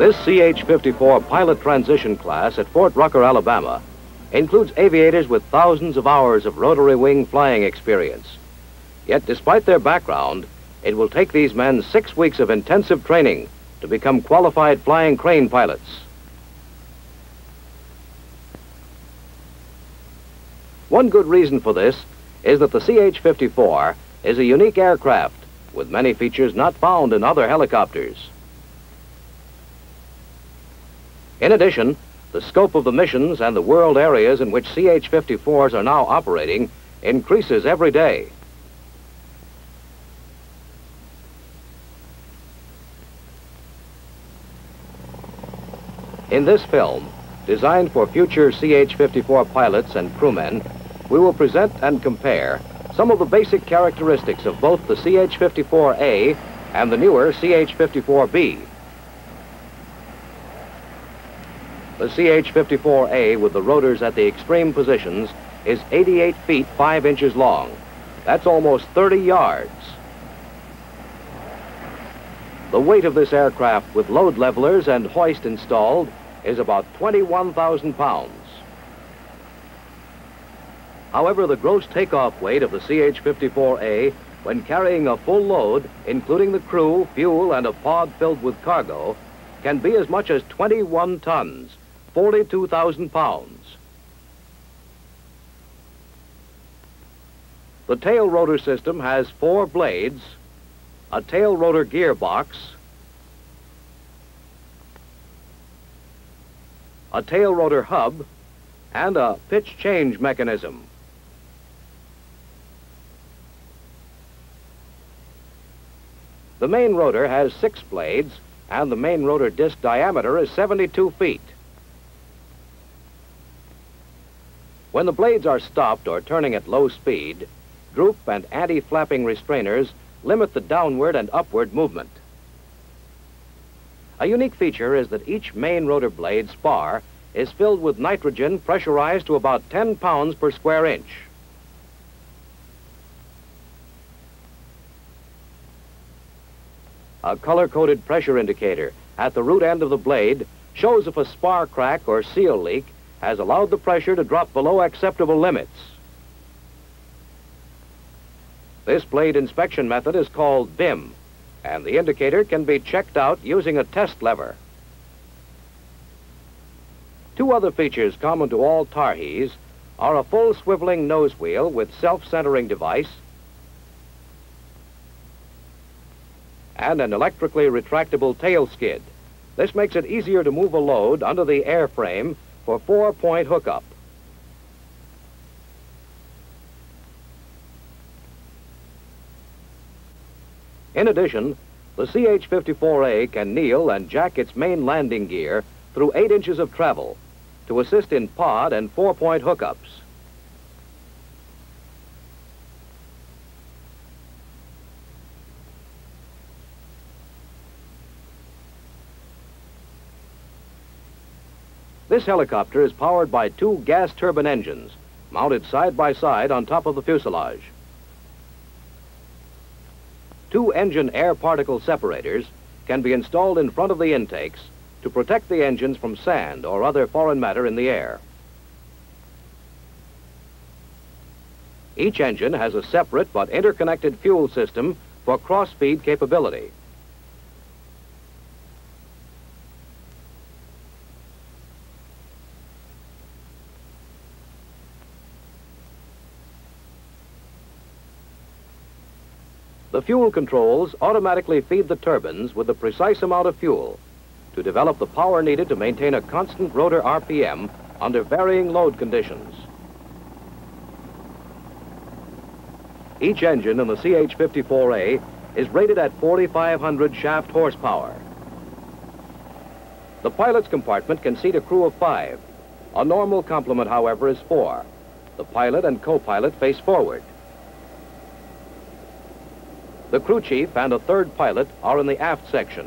This CH-54 pilot transition class at Fort Rucker, Alabama, includes aviators with thousands of hours of rotary wing flying experience. Yet despite their background, it will take these men six weeks of intensive training to become qualified flying crane pilots. One good reason for this is that the CH-54 is a unique aircraft with many features not found in other helicopters. In addition, the scope of the missions and the world areas in which CH-54s are now operating increases every day. In this film, designed for future CH-54 pilots and crewmen, we will present and compare some of the basic characteristics of both the CH-54A and the newer CH-54B. The CH-54A with the rotors at the extreme positions is 88 feet 5 inches long. That's almost 30 yards. The weight of this aircraft with load levelers and hoist installed is about 21,000 pounds. However, the gross takeoff weight of the CH-54A when carrying a full load, including the crew, fuel, and a pod filled with cargo, can be as much as 21 tons, 42,000 pounds. The tail rotor system has four blades, a tail rotor gearbox, a tail rotor hub, and a pitch change mechanism. The main rotor has six blades, and the main rotor disc diameter is 72 feet. When the blades are stopped or turning at low speed, droop and anti-flapping restrainers limit the downward and upward movement. A unique feature is that each main rotor blade spar is filled with nitrogen pressurized to about 10 pounds per square inch. A color-coded pressure indicator at the root end of the blade shows if a spar crack or seal leak has allowed the pressure to drop below acceptable limits. This blade inspection method is called BIM, and the indicator can be checked out using a test lever. Two other features common to all Tarhes are a full swiveling nose wheel with self-centering device and an electrically retractable tail skid. This makes it easier to move a load under the airframe for four-point hookup. In addition, the CH-54A can kneel and jack its main landing gear through 8 inches of travel to assist in pod and four-point hookups. This helicopter is powered by two gas turbine engines mounted side by side on top of the fuselage. Two engine air particle separators can be installed in front of the intakes to protect the engines from sand or other foreign matter in the air. Each engine has a separate but interconnected fuel system for cross-feed capability. The fuel controls automatically feed the turbines with the precise amount of fuel to develop the power needed to maintain a constant rotor RPM under varying load conditions. Each engine in the CH-54A is rated at 4,500 shaft horsepower. The pilot's compartment can seat a crew of five. A normal complement, however, is four. The pilot and co-pilot face forward. The crew chief and a third pilot are in the aft section.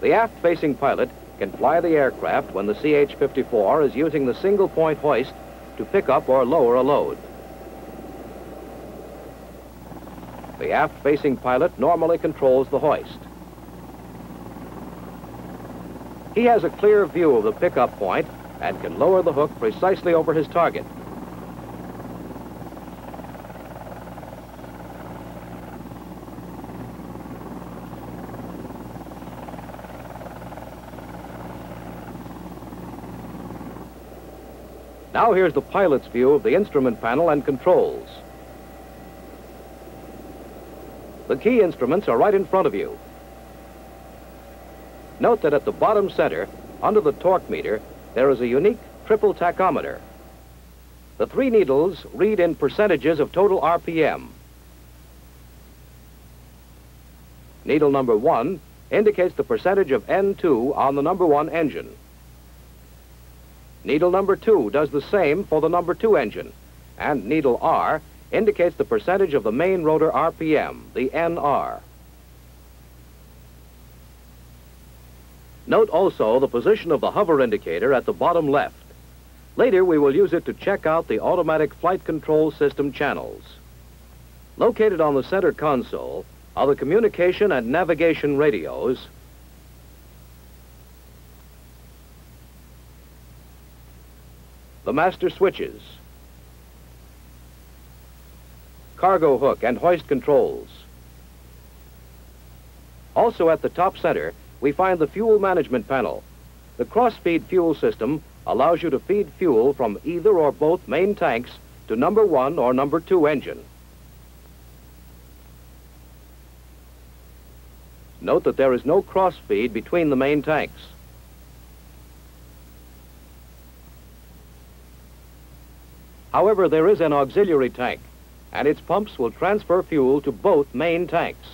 The aft-facing pilot can fly the aircraft when the CH-54 is using the single-point hoist to pick up or lower a load. The aft-facing pilot normally controls the hoist. He has a clear view of the pickup point and can lower the hook precisely over his target. Now here's the pilot's view of the instrument panel and controls. The key instruments are right in front of you. Note that at the bottom center, under the torque meter, there is a unique triple tachometer. The three needles read in percentages of total RPM. Needle number one indicates the percentage of N2 on the number one engine. Needle number two does the same for the number two engine, and needle R indicates the percentage of the main rotor RPM, the NR. Note also the position of the hover indicator at the bottom left. Later, we will use it to check out the automatic flight control system channels. Located on the center console are the communication and navigation radios, the master switches, cargo hook and hoist controls. Also at the top center, we find the fuel management panel. The cross-feed fuel system allows you to feed fuel from either or both main tanks to number one or number two engine. Note that there is no cross-feed between the main tanks. However, there is an auxiliary tank and its pumps will transfer fuel to both main tanks.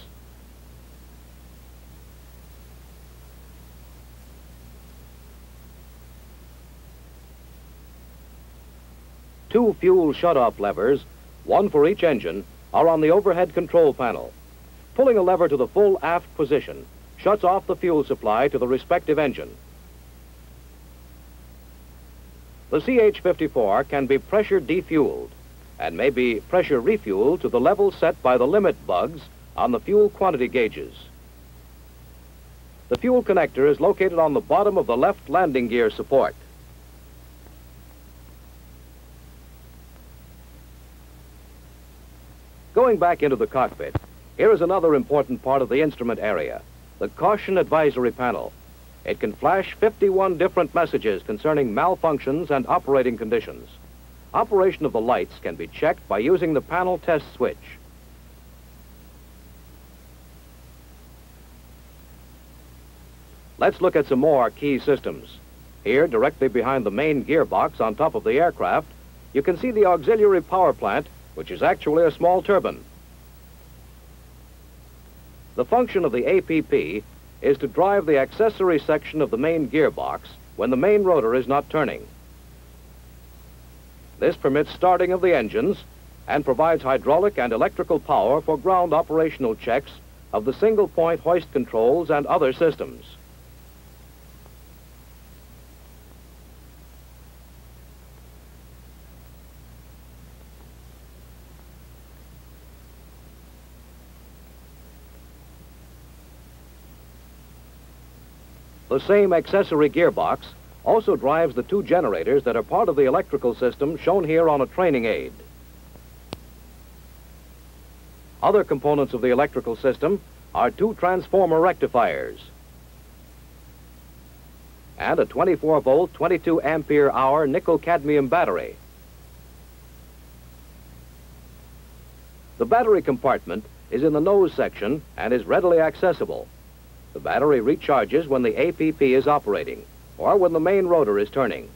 Two fuel shutoff levers, one for each engine, are on the overhead control panel. Pulling a lever to the full aft position shuts off the fuel supply to the respective engine. The CH-54 can be pressure defueled and may be pressure refueled to the level set by the limit bugs on the fuel quantity gauges. The fuel connector is located on the bottom of the left landing gear support. Going back into the cockpit, here is another important part of the instrument area, the caution advisory panel. It can flash 51 different messages concerning malfunctions and operating conditions. Operation of the lights can be checked by using the panel test switch. Let's look at some more key systems. Here, directly behind the main gearbox on top of the aircraft, you can see the auxiliary power plant, which is actually a small turbine. The function of the APP is to drive the accessory section of the main gearbox when the main rotor is not turning. This permits starting of the engines and provides hydraulic and electrical power for ground operational checks of the single-point hoist controls and other systems. The same accessory gearbox also drives the two generators that are part of the electrical system shown here on a training aid. Other components of the electrical system are two transformer rectifiers and a 24 volt, 22 ampere hour nickel cadmium battery. The battery compartment is in the nose section and is readily accessible. The battery recharges when the APP is operating or when the main rotor is turning.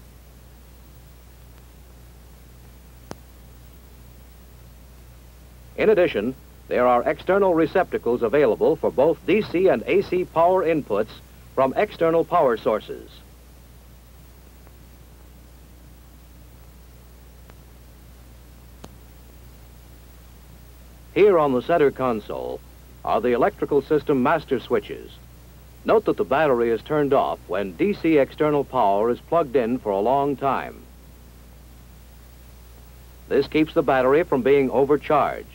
In addition, there are external receptacles available for both DC and AC power inputs from external power sources. Here on the center console are the electrical system master switches. Note that the battery is turned off when DC external power is plugged in for a long time. This keeps the battery from being overcharged.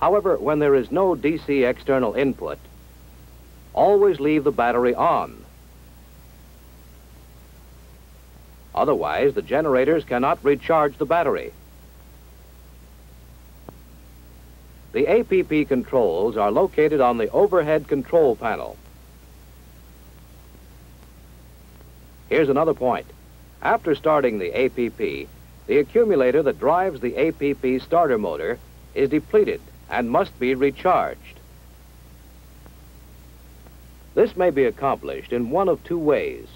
However, when there is no DC external input, always leave the battery on. Otherwise, the generators cannot recharge the battery. The APP controls are located on the overhead control panel. Here's another point. After starting the APP, the accumulator that drives the APP starter motor is depleted and must be recharged. This may be accomplished in one of two ways.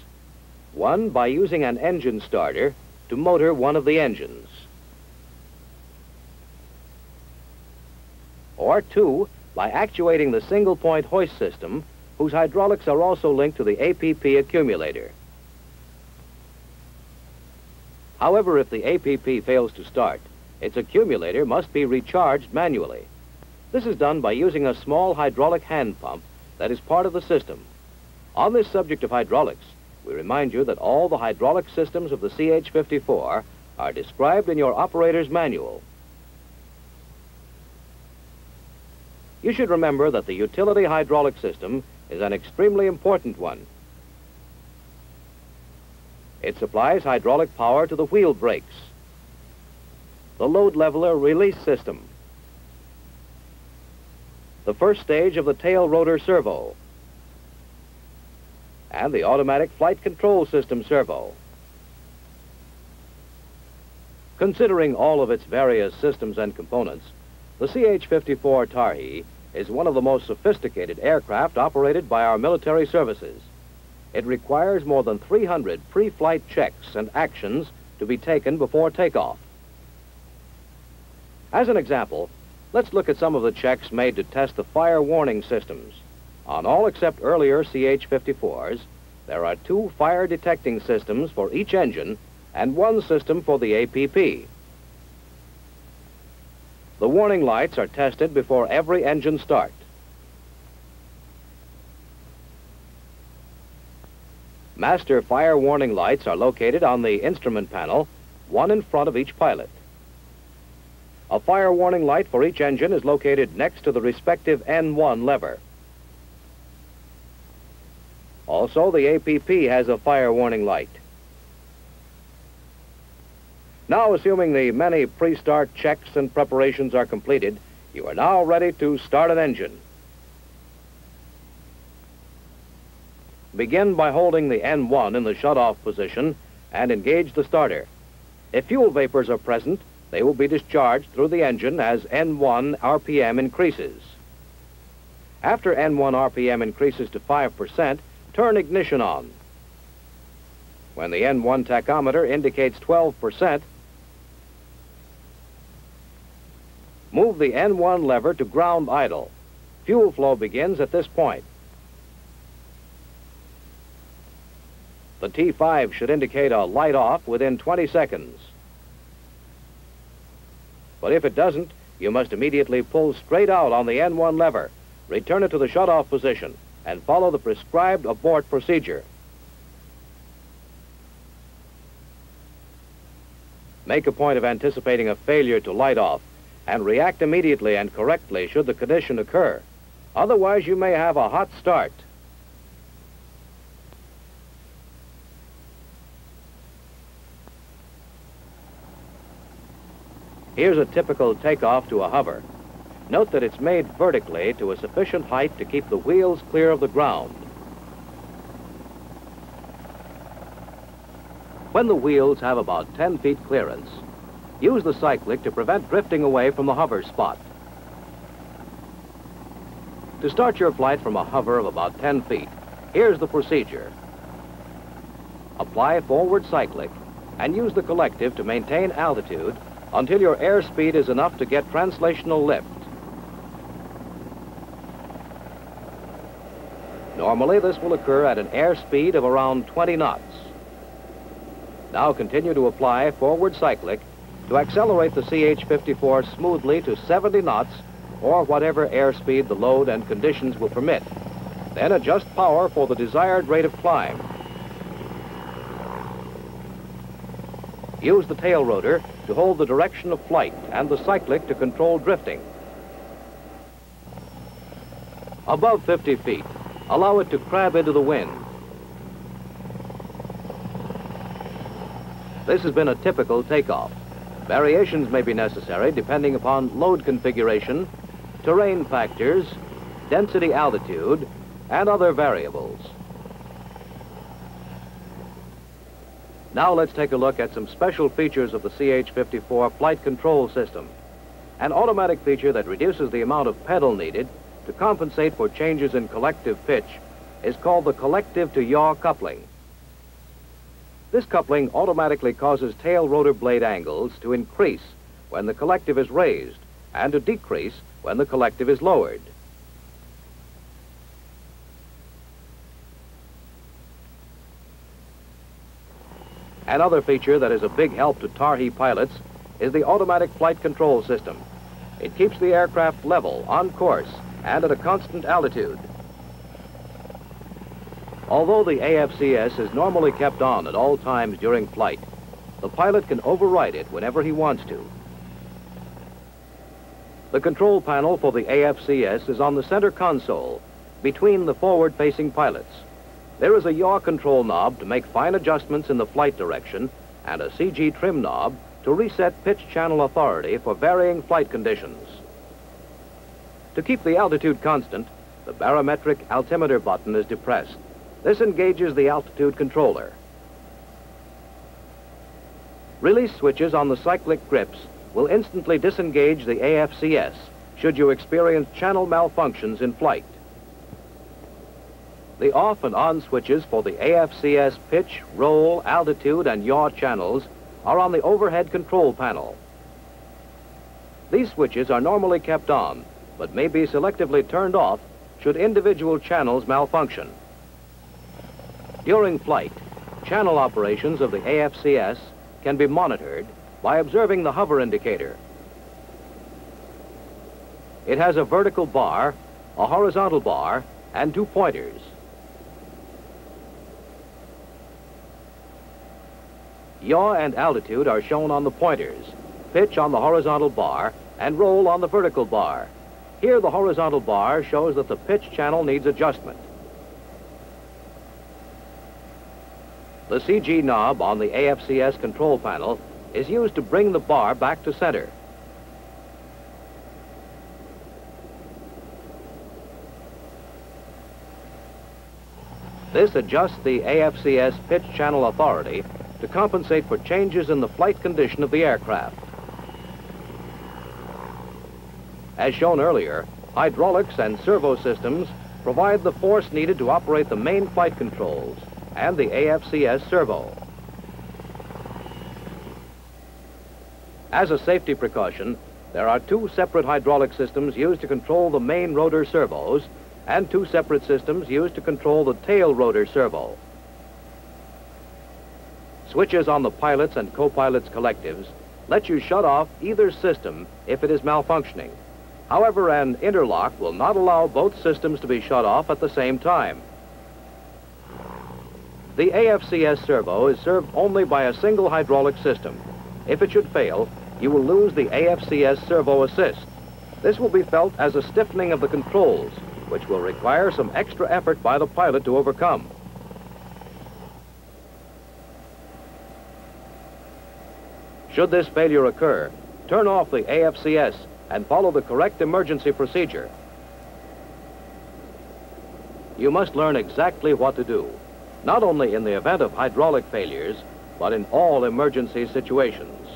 One, by using an engine starter to motor one of the engines. Or two, by actuating the single-point hoist system, whose hydraulics are also linked to the APP accumulator. However, if the APP fails to start, its accumulator must be recharged manually. This is done by using a small hydraulic hand pump that is part of the system. On this subject of hydraulics, we remind you that all the hydraulic systems of the CH-54 are described in your operator's manual. You should remember that the utility hydraulic system is an extremely important one. It supplies hydraulic power to the wheel brakes, the load leveler release system, the first stage of the tail rotor servo, and the automatic flight control system servo. Considering all of its various systems and components, the CH-54 Tarhe is one of the most sophisticated aircraft operated by our military services. It requires more than 300 pre-flight checks and actions to be taken before takeoff. As an example, Let's look at some of the checks made to test the fire warning systems. On all except earlier CH-54s, there are two fire detecting systems for each engine and one system for the APP. The warning lights are tested before every engine start. Master fire warning lights are located on the instrument panel, one in front of each pilot. A fire warning light for each engine is located next to the respective N1 lever. Also, the APP has a fire warning light. Now, assuming the many pre-start checks and preparations are completed, you are now ready to start an engine. Begin by holding the N1 in the shut-off position and engage the starter. If fuel vapors are present, they will be discharged through the engine as N1 RPM increases. After N1 RPM increases to 5%, turn ignition on. When the N1 tachometer indicates 12%, move the N1 lever to ground idle. Fuel flow begins at this point. The T5 should indicate a light off within 20 seconds. But if it doesn't, you must immediately pull straight out on the N1 lever, return it to the shut-off position, and follow the prescribed abort procedure. Make a point of anticipating a failure to light off and react immediately and correctly should the condition occur. Otherwise, you may have a hot start. Here's a typical takeoff to a hover. Note that it's made vertically to a sufficient height to keep the wheels clear of the ground. When the wheels have about 10 feet clearance, use the cyclic to prevent drifting away from the hover spot. To start your flight from a hover of about 10 feet, here's the procedure. Apply forward cyclic and use the collective to maintain altitude until your airspeed is enough to get translational lift. Normally, this will occur at an airspeed of around 20 knots. Now continue to apply forward cyclic to accelerate the CH-54 smoothly to 70 knots or whatever airspeed the load and conditions will permit. Then adjust power for the desired rate of climb. Use the tail rotor to hold the direction of flight and the cyclic to control drifting. Above 50 feet, allow it to crab into the wind. This has been a typical takeoff. Variations may be necessary depending upon load configuration, terrain factors, density altitude, and other variables. Now let's take a look at some special features of the CH-54 flight control system. An automatic feature that reduces the amount of pedal needed to compensate for changes in collective pitch is called the collective to yaw coupling. This coupling automatically causes tail rotor blade angles to increase when the collective is raised and to decrease when the collective is lowered. Another feature that is a big help to Tarhe pilots is the automatic flight control system. It keeps the aircraft level, on course, and at a constant altitude. Although the AFCS is normally kept on at all times during flight, the pilot can override it whenever he wants to. The control panel for the AFCS is on the center console, between the forward-facing pilots. There is a yaw control knob to make fine adjustments in the flight direction and a CG trim knob to reset pitch channel authority for varying flight conditions. To keep the altitude constant, the barometric altimeter button is depressed. This engages the altitude controller. Release switches on the cyclic grips will instantly disengage the AFCS should you experience channel malfunctions in flight. The off and on switches for the AFCS pitch, roll, altitude, and yaw channels are on the overhead control panel. These switches are normally kept on, but may be selectively turned off should individual channels malfunction. During flight, channel operations of the AFCS can be monitored by observing the hover indicator. It has a vertical bar, a horizontal bar, and two pointers. Yaw and altitude are shown on the pointers, pitch on the horizontal bar, and roll on the vertical bar. Here the horizontal bar shows that the pitch channel needs adjustment. The CG knob on the AFCS control panel is used to bring the bar back to center. This adjusts the AFCS pitch channel authority to compensate for changes in the flight condition of the aircraft. As shown earlier, hydraulics and servo systems provide the force needed to operate the main flight controls and the AFCS servo. As a safety precaution, there are two separate hydraulic systems used to control the main rotor servos and two separate systems used to control the tail rotor servo. Switches on the pilot's and co-pilot's collectives let you shut off either system if it is malfunctioning. However, an interlock will not allow both systems to be shut off at the same time. The AFCS servo is served only by a single hydraulic system. If it should fail, you will lose the AFCS servo assist. This will be felt as a stiffening of the controls, which will require some extra effort by the pilot to overcome. Should this failure occur, turn off the AFCS and follow the correct emergency procedure. You must learn exactly what to do, not only in the event of hydraulic failures, but in all emergency situations.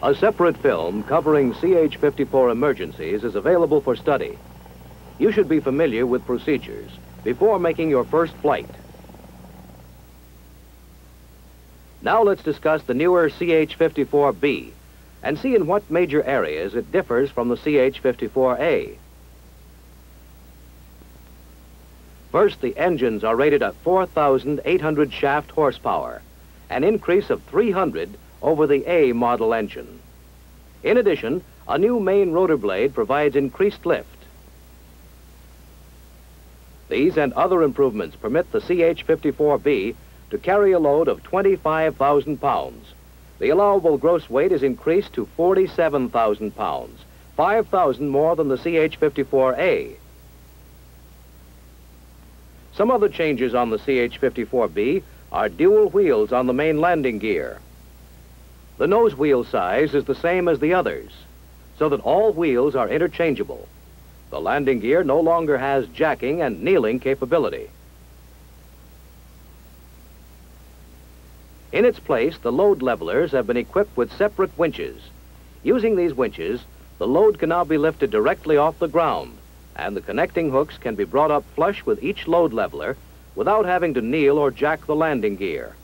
A separate film covering CH-54 emergencies is available for study. You should be familiar with procedures before making your first flight. Now let's discuss the newer CH-54B and see in what major areas it differs from the CH-54A. First, the engines are rated at 4,800 shaft horsepower, an increase of 300 over the A model engine. In addition, a new main rotor blade provides increased lift. These and other improvements permit the CH-54B to carry a load of 25,000 pounds. The allowable gross weight is increased to 47,000 pounds, 5,000 more than the CH-54A. Some other changes on the CH-54B are dual wheels on the main landing gear. The nose wheel size is the same as the others, so that all wheels are interchangeable. The landing gear no longer has jacking and kneeling capability. In its place, the load levelers have been equipped with separate winches. Using these winches, the load can now be lifted directly off the ground, and the connecting hooks can be brought up flush with each load leveler without having to kneel or jack the landing gear.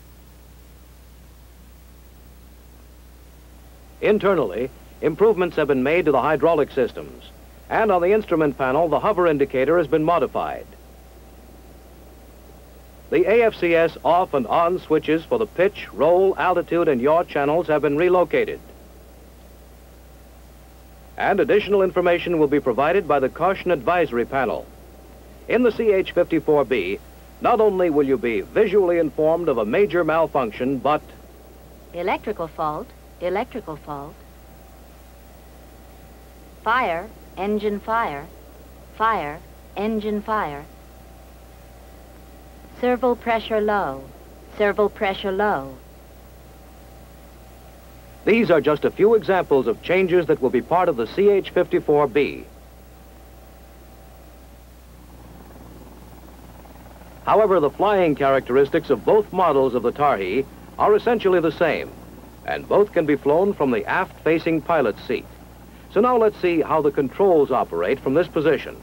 Internally, improvements have been made to the hydraulic systems, and on the instrument panel, the hover indicator has been modified. The AFCS off and on switches for the pitch, roll, altitude, and yaw channels have been relocated. And additional information will be provided by the Caution Advisory Panel. In the CH-54B, not only will you be visually informed of a major malfunction, but... Electrical fault, electrical fault. Fire, engine fire. Fire, engine fire. Servo pressure low. Servo pressure low. These are just a few examples of changes that will be part of the CH-54B. However, the flying characteristics of both models of the Tarhe are essentially the same, and both can be flown from the aft-facing pilot's seat. So now let's see how the controls operate from this position.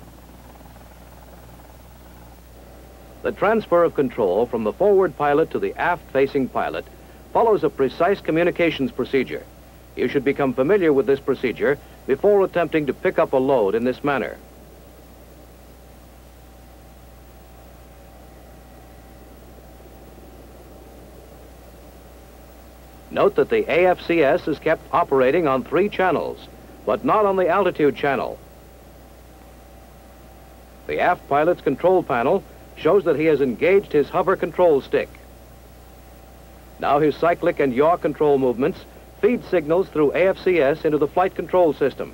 The transfer of control from the forward pilot to the aft-facing pilot follows a precise communications procedure. You should become familiar with this procedure before attempting to pick up a load in this manner. Note that the AFCS is kept operating on three channels, but not on the altitude channel. The aft pilot's control panel shows that he has engaged his hover control stick. Now his cyclic and yaw control movements feed signals through AFCS into the flight control system.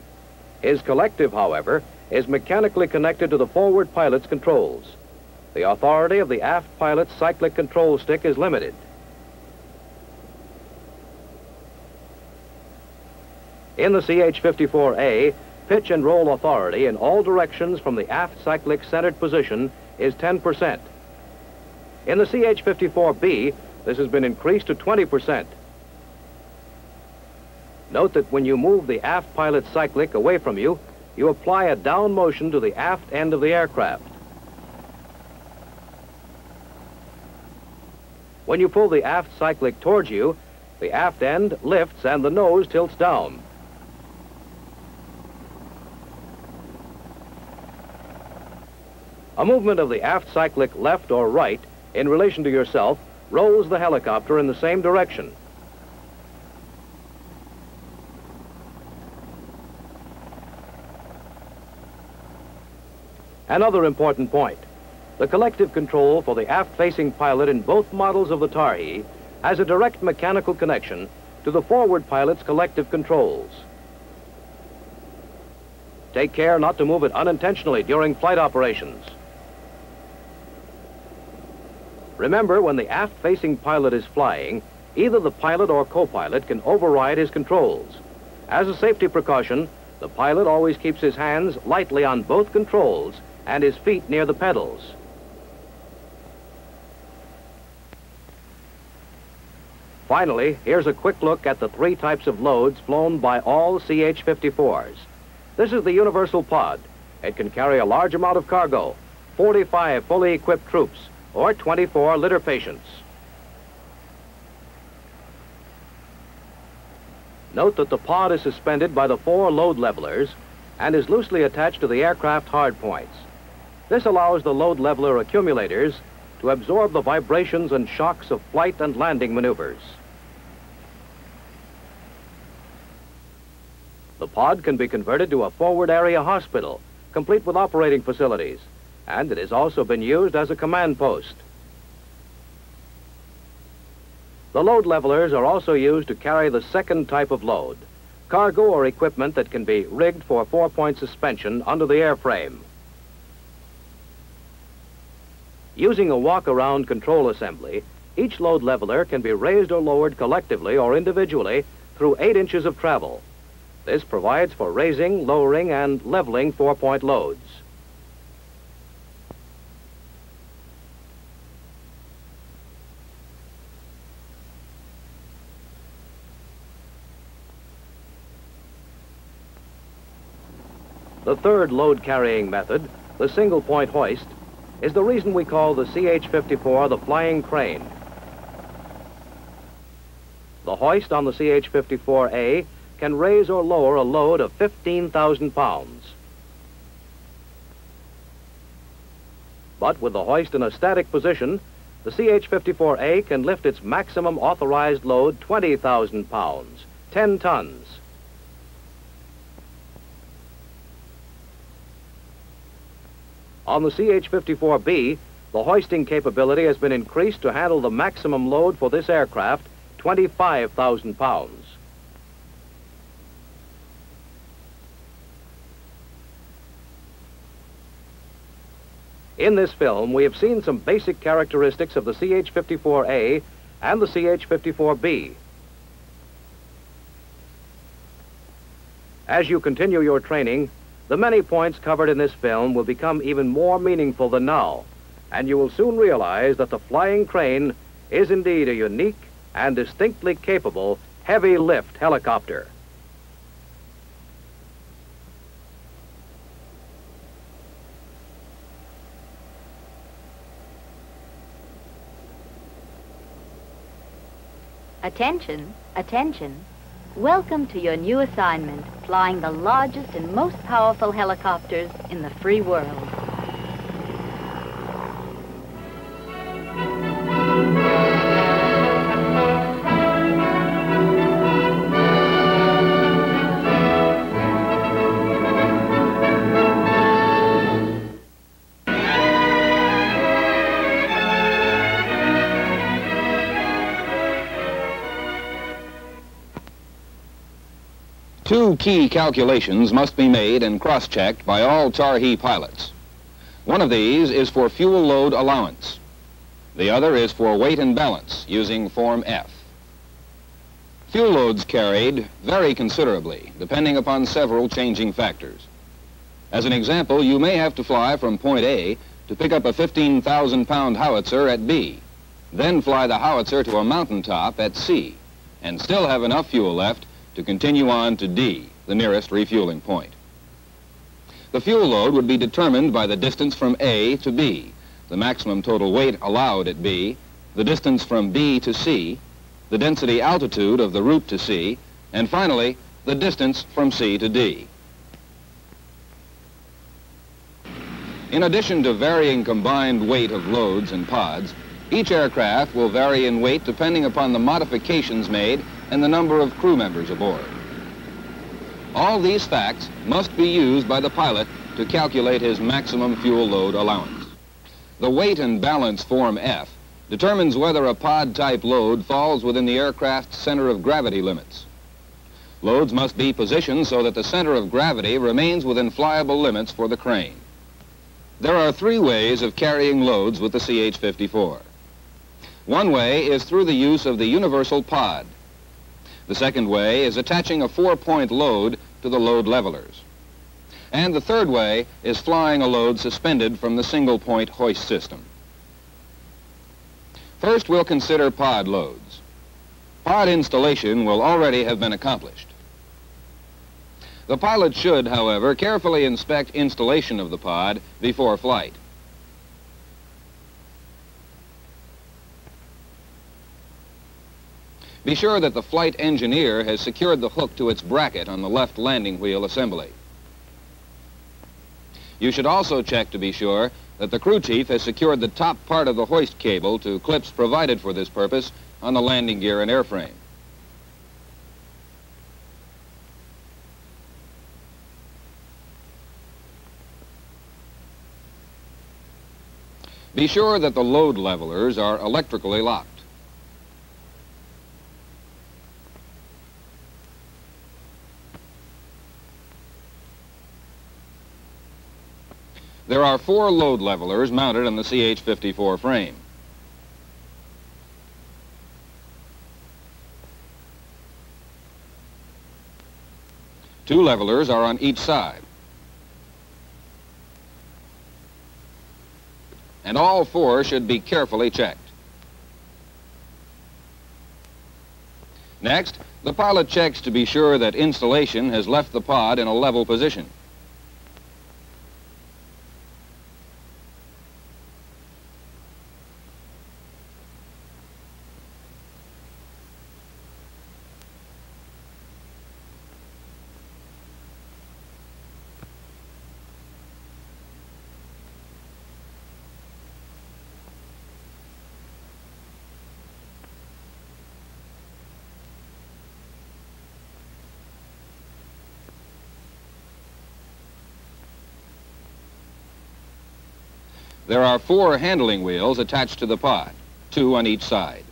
His collective, however, is mechanically connected to the forward pilot's controls. The authority of the aft pilot's cyclic control stick is limited. In the CH-54A, pitch and roll authority in all directions from the aft cyclic centered position is 10%. In the CH-54B, this has been increased to 20%. Note that when you move the aft pilot cyclic away from you, you apply a down motion to the aft end of the aircraft. When you pull the aft cyclic towards you, the aft end lifts and the nose tilts down. A movement of the aft cyclic left or right in relation to yourself rolls the helicopter in the same direction. Another important point. The collective control for the aft-facing pilot in both models of the Tarhe has a direct mechanical connection to the forward pilot's collective controls. Take care not to move it unintentionally during flight operations. Remember, when the aft-facing pilot is flying, either the pilot or co-pilot can override his controls. As a safety precaution, the pilot always keeps his hands lightly on both controls and his feet near the pedals. Finally, here's a quick look at the three types of loads flown by all CH-54s. This is the Universal Pod. It can carry a large amount of cargo, 45 fully equipped troops, or 24 litter patients. Note that the pod is suspended by the four load levelers and is loosely attached to the aircraft hardpoints. This allows the load leveler accumulators to absorb the vibrations and shocks of flight and landing maneuvers. The pod can be converted to a forward area hospital, complete with operating facilities, and it has also been used as a command post. The load levelers are also used to carry the second type of load, cargo or equipment that can be rigged for four-point suspension under the airframe. Using a walk-around control assembly, each load leveler can be raised or lowered collectively or individually through eight inches of travel. This provides for raising, lowering, and leveling four-point loads. The third load-carrying method, the single-point hoist, is the reason we call the CH-54 the flying crane. The hoist on the CH-54A can raise or lower a load of 15,000 pounds. But with the hoist in a static position, the CH-54A can lift its maximum authorized load 20,000 pounds, 10 tons. On the CH-54B, the hoisting capability has been increased to handle the maximum load for this aircraft, 25,000 pounds. In this film, we have seen some basic characteristics of the CH-54A and the CH-54B. As you continue your training, the many points covered in this film will become even more meaningful than now, and you will soon realize that the flying crane is indeed a unique and distinctly capable heavy lift helicopter. Attention, attention. Welcome to your new assignment, flying the largest and most powerful helicopters in the free world. Two key calculations must be made and cross-checked by all Tarhe pilots. One of these is for fuel load allowance. The other is for weight and balance using Form F. Fuel loads carried vary considerably, depending upon several changing factors. As an example, you may have to fly from point A to pick up a 15,000-pound howitzer at B, then fly the howitzer to a mountaintop at C, and still have enough fuel left to continue on to D, the nearest refueling point. The fuel load would be determined by the distance from A to B, the maximum total weight allowed at B, the distance from B to C, the density altitude of the route to C, and finally, the distance from C to D. In addition to varying combined weight of loads and pods, each aircraft will vary in weight depending upon the modifications made and the number of crew members aboard. All these facts must be used by the pilot to calculate his maximum fuel load allowance. The weight and balance form F determines whether a pod-type load falls within the aircraft's center of gravity limits. Loads must be positioned so that the center of gravity remains within flyable limits for the crane. There are three ways of carrying loads with the CH-54. One way is through the use of the universal pod, the second way is attaching a four-point load to the load levelers. And the third way is flying a load suspended from the single-point hoist system. First, we'll consider pod loads. Pod installation will already have been accomplished. The pilot should, however, carefully inspect installation of the pod before flight. Be sure that the flight engineer has secured the hook to its bracket on the left landing wheel assembly. You should also check to be sure that the crew chief has secured the top part of the hoist cable to clips provided for this purpose on the landing gear and airframe. Be sure that the load levelers are electrically locked. There are four load levelers mounted on the CH-54 frame. Two levelers are on each side. And all four should be carefully checked. Next, the pilot checks to be sure that installation has left the pod in a level position. There are four handling wheels attached to the pod, two on each side.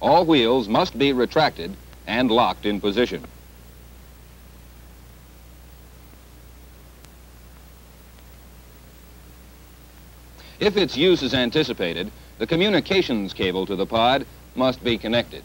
All wheels must be retracted and locked in position. If its use is anticipated, the communications cable to the pod must be connected.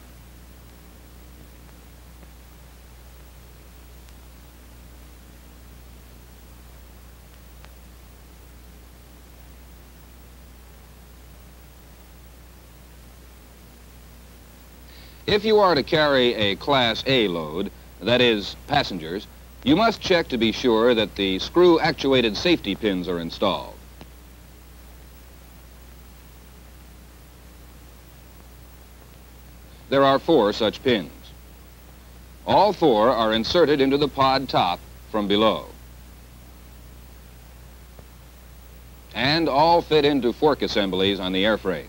If you are to carry a Class A load, that is, passengers, you must check to be sure that the screw-actuated safety pins are installed. There are four such pins. All four are inserted into the pod top from below. And all fit into fork assemblies on the airframe.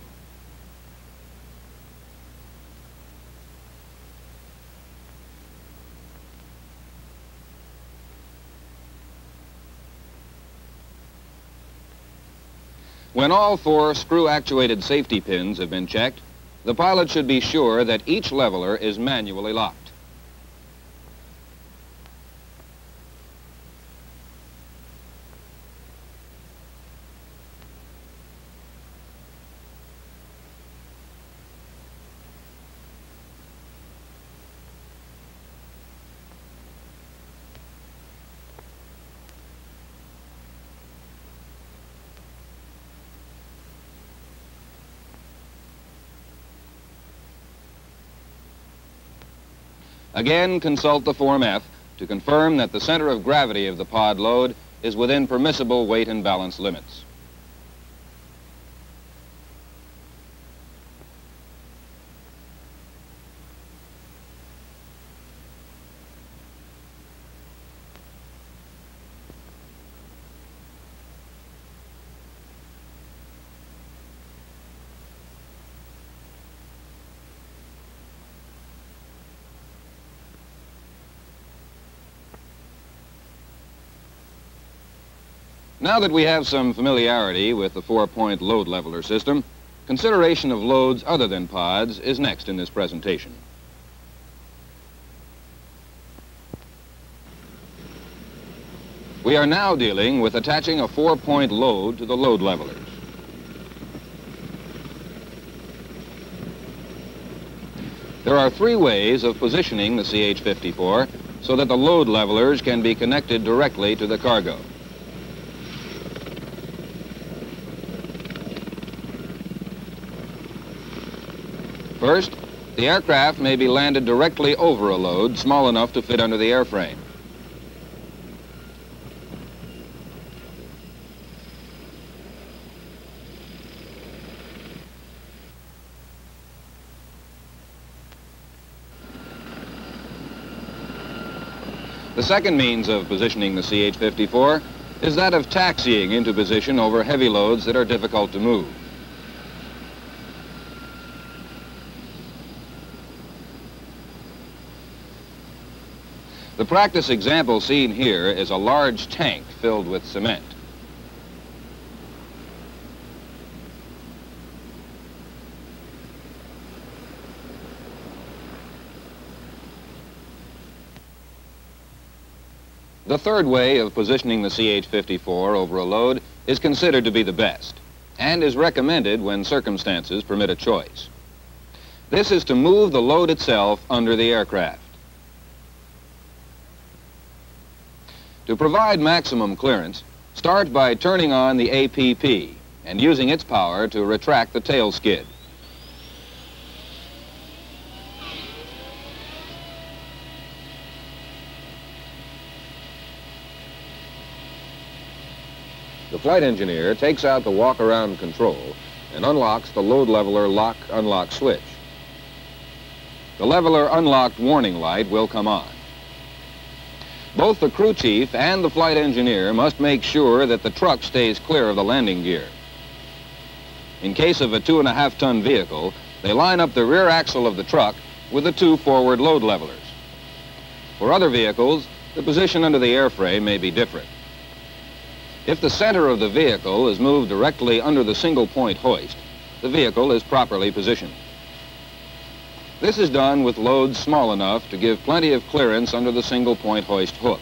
When all four screw-actuated safety pins have been checked, the pilot should be sure that each leveler is manually locked. Again, consult the Form F to confirm that the center of gravity of the pod load is within permissible weight and balance limits. Now that we have some familiarity with the four-point load leveler system, consideration of loads other than pods is next in this presentation. We are now dealing with attaching a four-point load to the load levelers. There are three ways of positioning the CH-54 so that the load levelers can be connected directly to the cargo. First, the aircraft may be landed directly over a load small enough to fit under the airframe. The second means of positioning the CH-54 is that of taxiing into position over heavy loads that are difficult to move. The practice example seen here is a large tank filled with cement. The third way of positioning the CH-54 over a load is considered to be the best and is recommended when circumstances permit a choice. This is to move the load itself under the aircraft. To provide maximum clearance, start by turning on the APP and using its power to retract the tail skid. The flight engineer takes out the walk-around control and unlocks the load leveler lock-unlock switch. The leveler unlocked warning light will come on. Both the crew chief and the flight engineer must make sure that the truck stays clear of the landing gear. In case of a two and a half ton vehicle, they line up the rear axle of the truck with the two forward load levelers. For other vehicles, the position under the airframe may be different. If the center of the vehicle is moved directly under the single point hoist, the vehicle is properly positioned. This is done with loads small enough to give plenty of clearance under the single point hoist hook.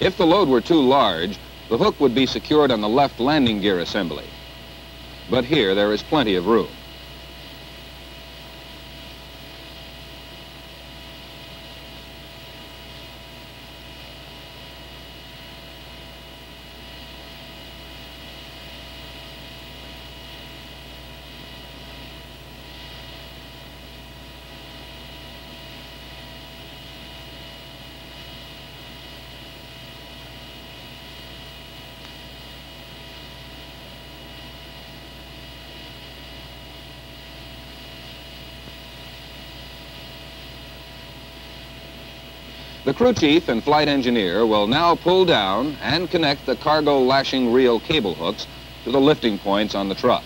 If the load were too large, the hook would be secured on the left landing gear assembly. But here there is plenty of room. Crew chief and flight engineer will now pull down and connect the cargo lashing reel cable hooks to the lifting points on the truck.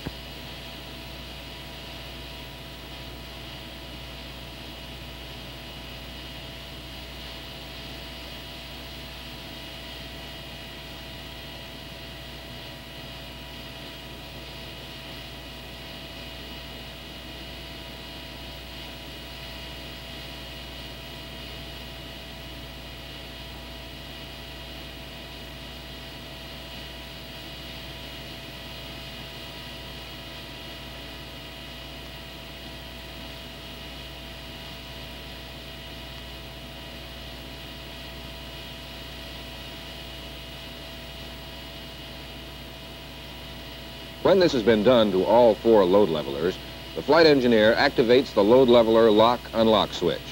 When this has been done to all four load levelers, the flight engineer activates the load leveler lock-unlock switch.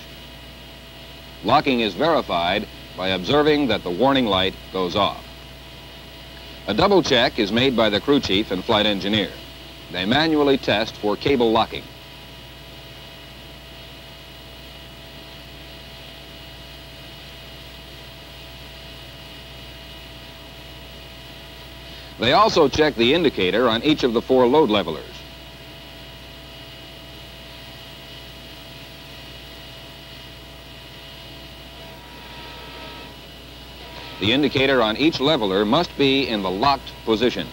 Locking is verified by observing that the warning light goes off. A double check is made by the crew chief and flight engineer. They manually test for cable locking. They also check the indicator on each of the four load levelers. The indicator on each leveler must be in the locked position.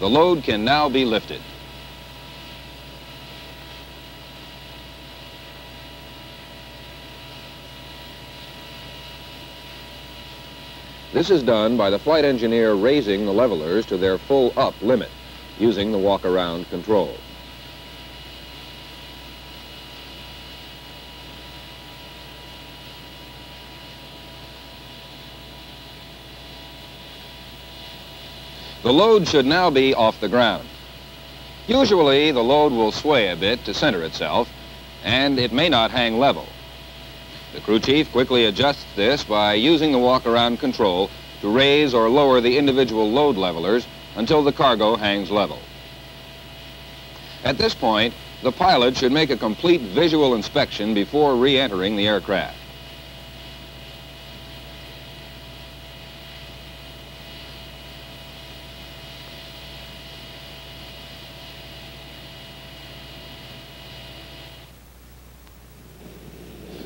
The load can now be lifted. This is done by the flight engineer raising the levelers to their full up limit using the walk-around control. The load should now be off the ground. Usually, the load will sway a bit to center itself, and it may not hang level. Crew chief quickly adjusts this by using the walk-around control to raise or lower the individual load levelers until the cargo hangs level. At this point, the pilot should make a complete visual inspection before re-entering the aircraft.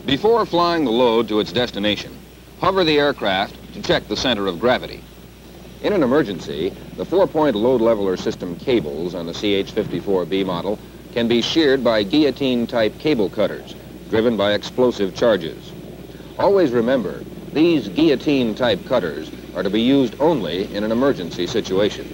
Before flying the load to its destination, hover the aircraft to check the center of gravity. In an emergency, the four-point load leveler system cables on the CH-54B model can be sheared by guillotine-type cable cutters driven by explosive charges. Always remember, these guillotine-type cutters are to be used only in an emergency situation.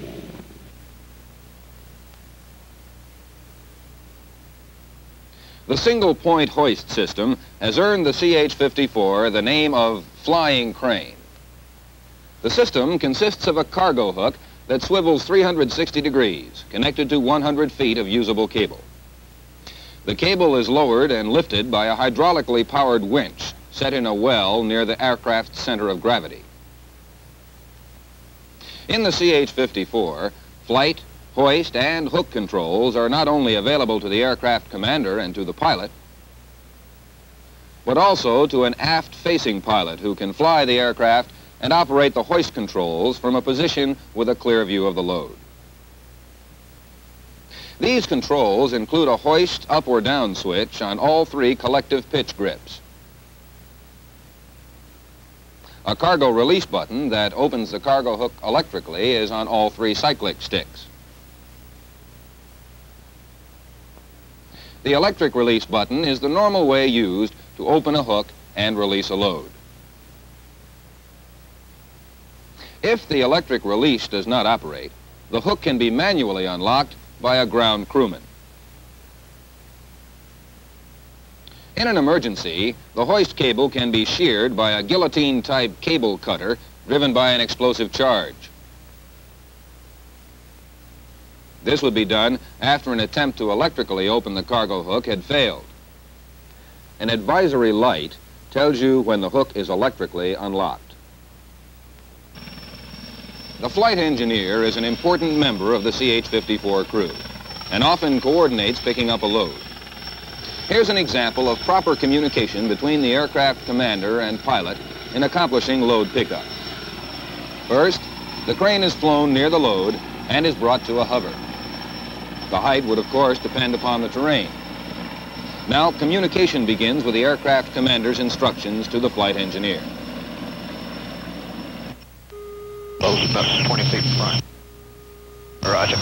The single-point hoist system has earned the CH-54 the name of flying crane. The system consists of a cargo hook that swivels 360 degrees, connected to 100 feet of usable cable. The cable is lowered and lifted by a hydraulically powered winch set in a well near the aircraft's center of gravity. In the CH-54, flight, hoist, and hook controls are not only available to the aircraft commander and to the pilot, but also to an aft-facing pilot who can fly the aircraft and operate the hoist controls from a position with a clear view of the load. These controls include a hoist up or down switch on all three collective pitch grips. A cargo release button that opens the cargo hook electrically is on all three cyclic sticks. The electric release button is the normal way used to open a hook and release a load. If the electric release does not operate, the hook can be manually unlocked by a ground crewman. In an emergency, the hoist cable can be sheared by a guillotine-type cable cutter driven by an explosive charge. This would be done after an attempt to electrically open the cargo hook had failed. An advisory light tells you when the hook is electrically unlocked. The flight engineer is an important member of the CH-54 crew and often coordinates picking up a load. Here's an example of proper communication between the aircraft commander and pilot in accomplishing load pickup. First, the crane is flown near the load and is brought to a hover. The height would, of course, depend upon the terrain. Now, communication begins with the aircraft commander's instructions to the flight engineer. Close about 20 feet front. Roger.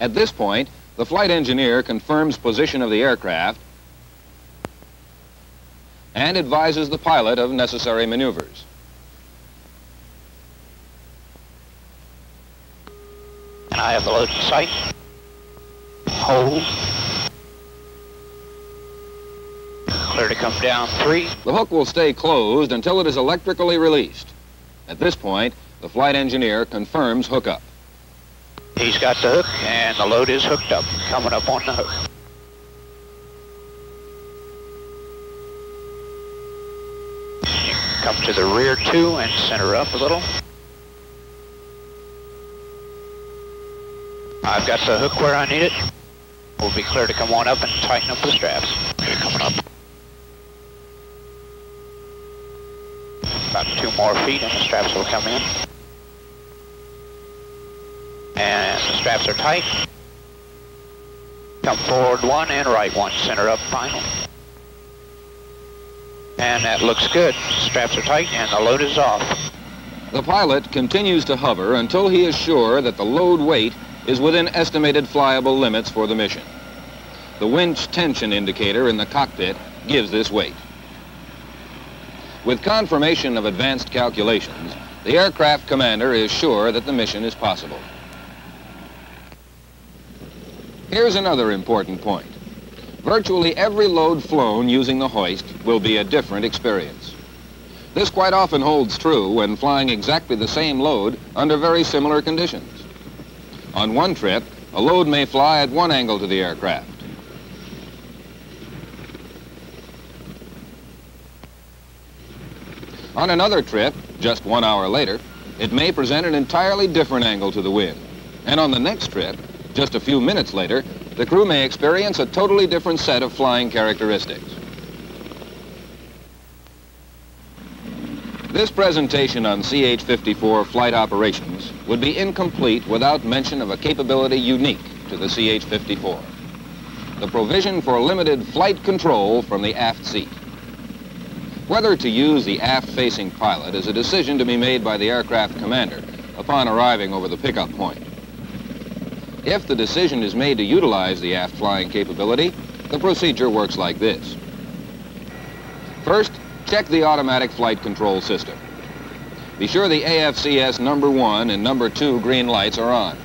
At this point, the flight engineer confirms position of the aircraft and advises the pilot of necessary maneuvers. And I have the load in sight. Hold. Clear to come down three. The hook will stay closed until it is electrically released. At this point, the flight engineer confirms hookup. He's got the hook and the load is hooked up, coming up on the hook. Come to the rear two and center up a little. I've got the hook where I need it. We'll be clear to come on up and tighten up the straps. Okay, coming up. About two more feet and the straps will come in. And the straps are tight. Come forward one and right one, center up final. And that looks good. Straps are tight and the load is off. The pilot continues to hover until he is sure that the load weight is within estimated flyable limits for the mission. The winch tension indicator in the cockpit gives this weight. With confirmation of advanced calculations, the aircraft commander is sure that the mission is possible. Here's another important point. Virtually every load flown using the hoist will be a different experience. This quite often holds true when flying exactly the same load under very similar conditions. On one trip, a load may fly at one angle to the aircraft. On another trip, just one hour later, it may present an entirely different angle to the wind. And on the next trip, just a few minutes later, the crew may experience a totally different set of flying characteristics. This presentation on CH-54 flight operations would be incomplete without mention of a capability unique to the CH-54. the provision for limited flight control from the aft seat. Whether to use the aft-facing pilot is a decision to be made by the aircraft commander upon arriving over the pickup point. If the decision is made to utilize the aft flying capability, the procedure works like this. First, check the automatic flight control system. Be sure the AFCS number one and number two green lights are on.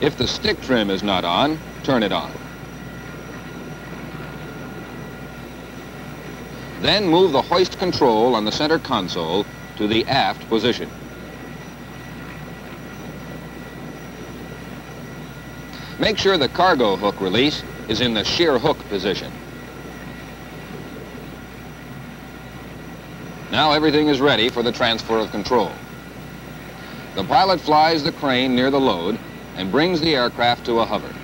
If the stick trim is not on, turn it on. Then move the hoist control on the center console to the aft position. Make sure the cargo hook release is in the shear hook position. Now everything is ready for the transfer of control. The pilot flies the crane near the load and brings the aircraft to a hover.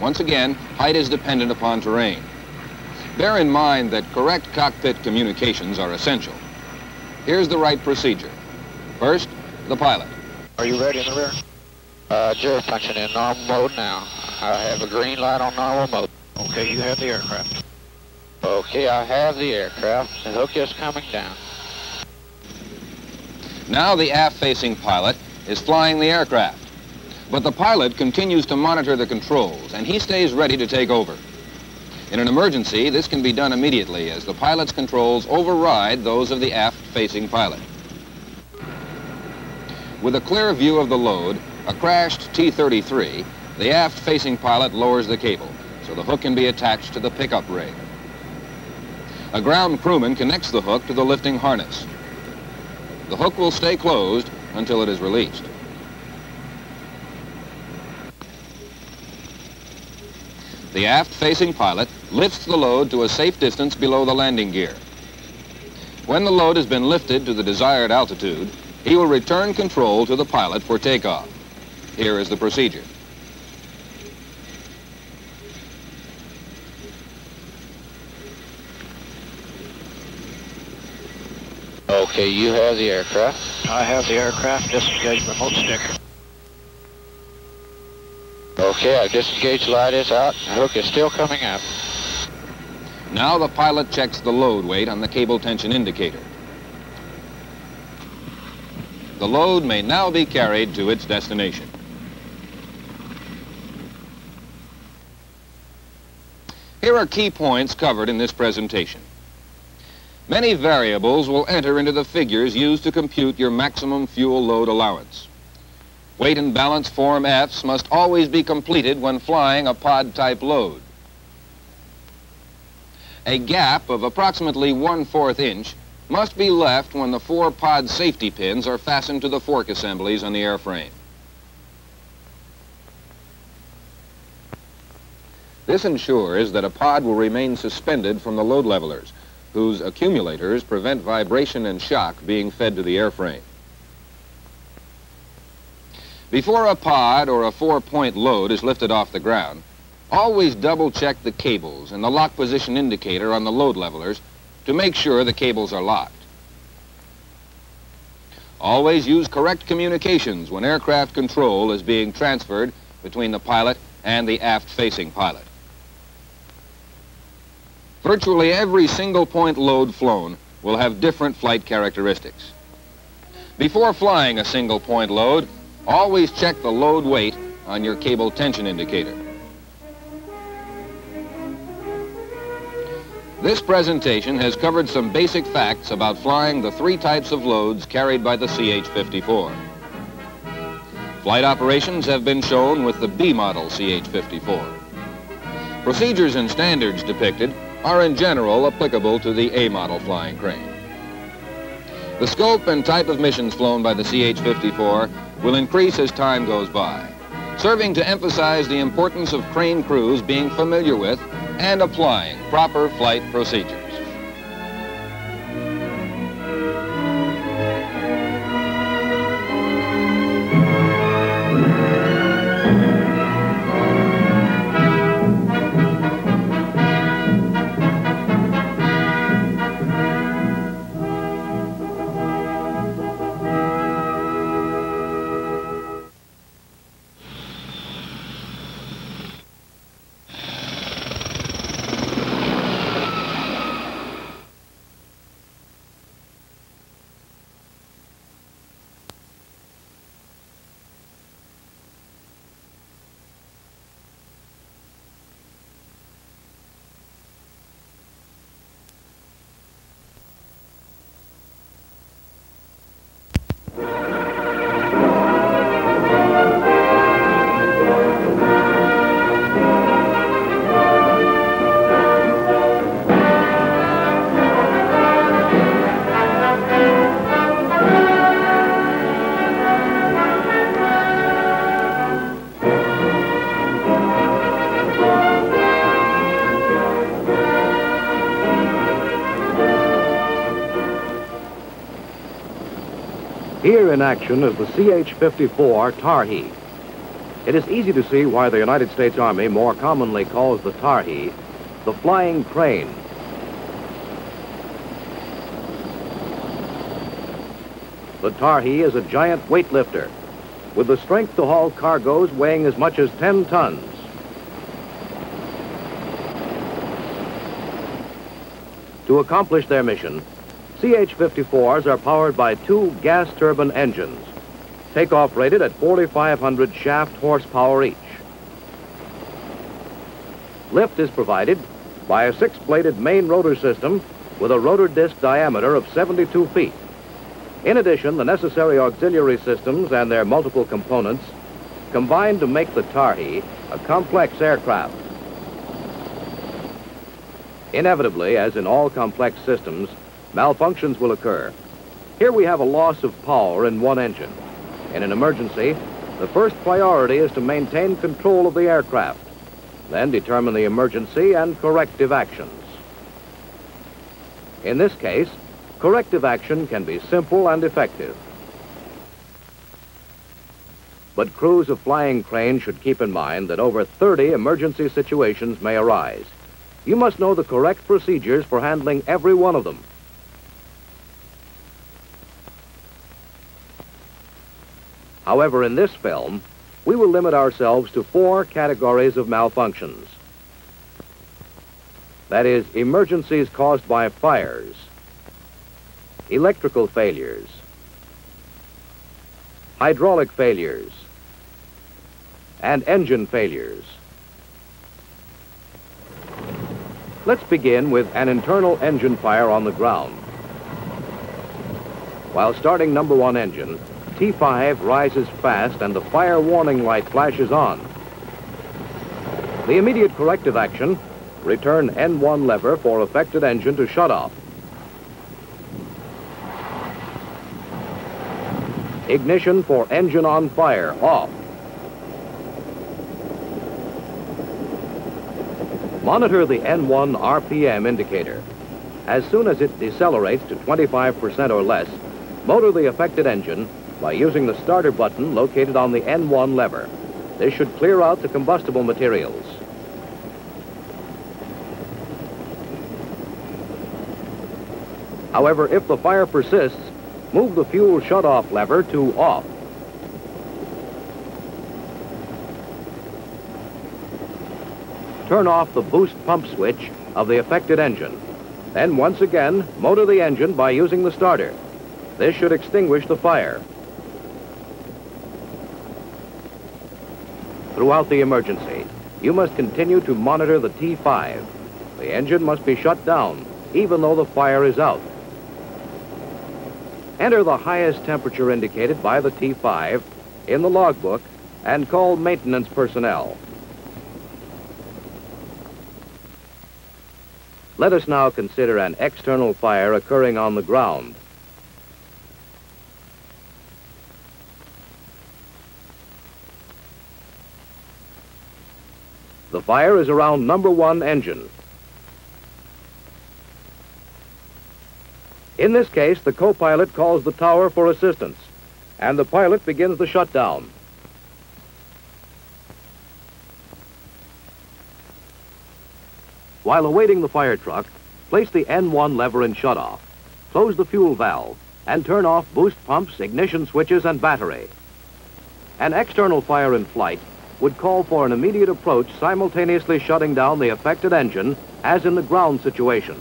Once again, height is dependent upon terrain. Bear in mind that correct cockpit communications are essential. Here's the right procedure. First, the pilot. Are you ready in the rear? Uh, Jerry punching in normal mode now. I have a green light on normal mode. Okay, you have the aircraft. Okay, I have the aircraft. The hook is coming down. Now the aft-facing pilot is flying the aircraft. But the pilot continues to monitor the controls, and he stays ready to take over. In an emergency, this can be done immediately as the pilot's controls override those of the aft-facing pilot. With a clear view of the load, a crashed T-33, the aft-facing pilot lowers the cable so the hook can be attached to the pickup rig. A ground crewman connects the hook to the lifting harness. The hook will stay closed until it is released. The aft-facing pilot lifts the load to a safe distance below the landing gear. When the load has been lifted to the desired altitude, he will return control to the pilot for takeoff. Here is the procedure. Okay, you have the aircraft. I have the aircraft. Disengage remote stick. Okay, I've disengaged light is out. The hook is still coming up. Now the pilot checks the load weight on the cable tension indicator. The load may now be carried to its destination. Here are key points covered in this presentation. Many variables will enter into the figures used to compute your maximum fuel load allowance. Weight and balance form Fs must always be completed when flying a pod-type load. A gap of approximately one-fourth inch must be left when the four pod safety pins are fastened to the fork assemblies on the airframe. This ensures that a pod will remain suspended from the load levelers, whose accumulators prevent vibration and shock being fed to the airframe. Before a pod or a four-point load is lifted off the ground, always double-check the cables and the lock position indicator on the load levelers to make sure the cables are locked. Always use correct communications when aircraft control is being transferred between the pilot and the aft-facing pilot. Virtually every single point load flown will have different flight characteristics. Before flying a single point load, always check the load weight on your cable tension indicator. This presentation has covered some basic facts about flying the three types of loads carried by the CH-54. Flight operations have been shown with the B model CH-54. Procedures and standards depicted are in general applicable to the A model flying crane. The scope and type of missions flown by the CH-54 will increase as time goes by, serving to emphasize the importance of crane crews being familiar with and applying proper flight procedures. In action is the CH-54 Tarhe. It is easy to see why the United States Army more commonly calls the Tarhe the flying crane. The Tarhe is a giant weightlifter with the strength to haul cargoes weighing as much as 10 tons. To accomplish their mission, CH-54s are powered by two gas turbine engines, takeoff rated at 4,500 shaft horsepower each. Lift is provided by a six-bladed main rotor system with a rotor disc diameter of 72 feet. In addition, the necessary auxiliary systems and their multiple components combine to make the Tarhe a complex aircraft. Inevitably, as in all complex systems, malfunctions will occur. Here we have a loss of power in one engine. In an emergency, the first priority is to maintain control of the aircraft, then determine the emergency and corrective actions. In this case, corrective action can be simple and effective. But crews of flying cranes should keep in mind that over 30 emergency situations may arise. You must know the correct procedures for handling every one of them. However, in this film, we will limit ourselves to four categories of malfunctions. That is, emergencies caused by fires, electrical failures, hydraulic failures, and engine failures. Let's begin with an internal engine fire on the ground. While starting number one engine, T5 rises fast and the fire warning light flashes on. The immediate corrective action, return N1 lever for affected engine to shut off. Ignition for engine on fire, off. Monitor the N1 RPM indicator. As soon as it decelerates to 25% or less, motor the affected engine by using the starter button located on the N1 lever. This should clear out the combustible materials. However, if the fire persists, move the fuel shut-off lever to off. Turn off the boost pump switch of the affected engine. Then once again, motor the engine by using the starter. This should extinguish the fire. Throughout the emergency, you must continue to monitor the T5. The engine must be shut down, even though the fire is out. Enter the highest temperature indicated by the T5 in the logbook and call maintenance personnel. Let us now consider an external fire occurring on the ground. The fire is around number one engine. In this case, the co-pilot calls the tower for assistance, and the pilot begins the shutdown. While awaiting the fire truck, place the N1 lever in shutoff, close the fuel valve, and turn off boost pumps, ignition switches, and battery. An external fire in flight would call for an immediate approach simultaneously shutting down the affected engine as in the ground situation.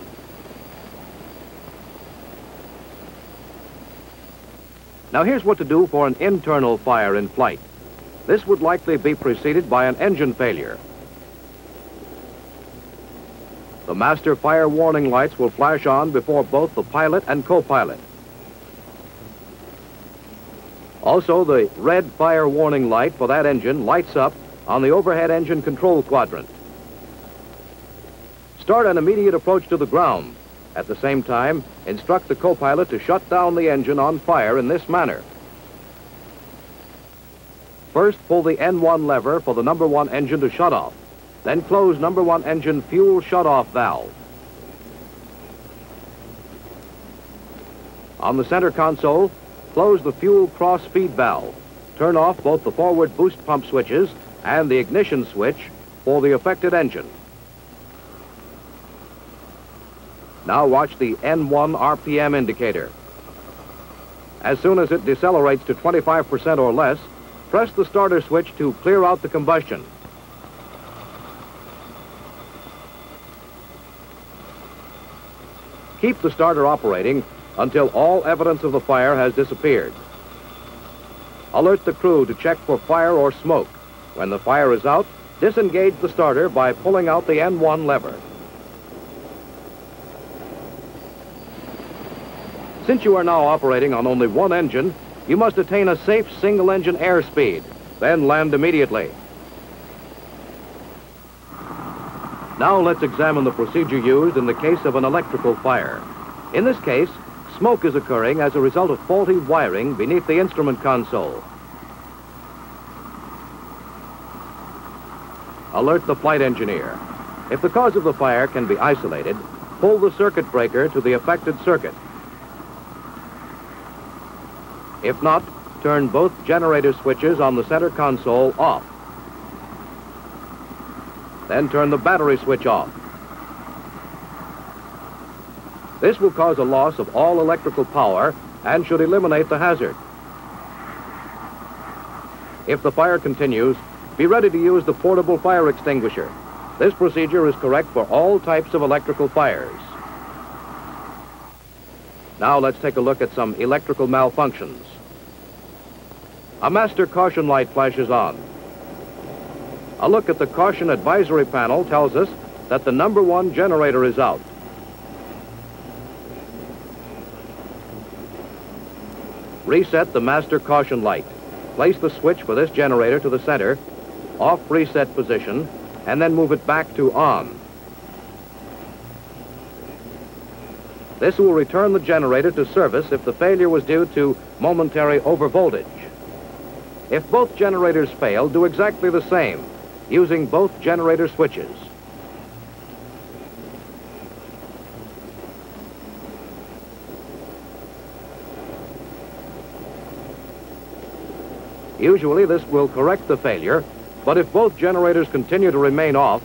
Now here's what to do for an internal fire in flight. This would likely be preceded by an engine failure. The master fire warning lights will flash on before both the pilot and co-pilot. Also, the red fire warning light for that engine lights up on the overhead engine control quadrant. Start an immediate approach to the ground. At the same time, instruct the co-pilot to shut down the engine on fire in this manner. First, pull the N1 lever for the number one engine to shut off. Then close number one engine fuel shut-off valve. On the center console, close the fuel crossfeed valve. Turn off both the forward boost pump switches and the ignition switch for the affected engine. Now watch the N1 RPM indicator. As soon as it decelerates to 25% or less, press the starter switch to clear out the combustion. Keep the starter operating until all evidence of the fire has disappeared. Alert the crew to check for fire or smoke. When the fire is out, disengage the starter by pulling out the N1 lever. Since you are now operating on only one engine, you must attain a safe single-engine airspeed, then land immediately. Now let's examine the procedure used in the case of an electrical fire. In this case, smoke is occurring as a result of faulty wiring beneath the instrument console. Alert the flight engineer. If the cause of the fire can be isolated, pull the circuit breaker to the affected circuit. If not, turn both generator switches on the center console off. Then turn the battery switch off. This will cause a loss of all electrical power and should eliminate the hazard. If the fire continues, be ready to use the portable fire extinguisher. This procedure is correct for all types of electrical fires. Now let's take a look at some electrical malfunctions. A master caution light flashes on. A look at the caution advisory panel tells us that the number one generator is out. Reset the master caution light. Place the switch for this generator to the center, off reset position, and then move it back to on. This will return the generator to service if the failure was due to momentary overvoltage. If both generators fail, do exactly the same using both generator switches. Usually this will correct the failure, but if both generators continue to remain off,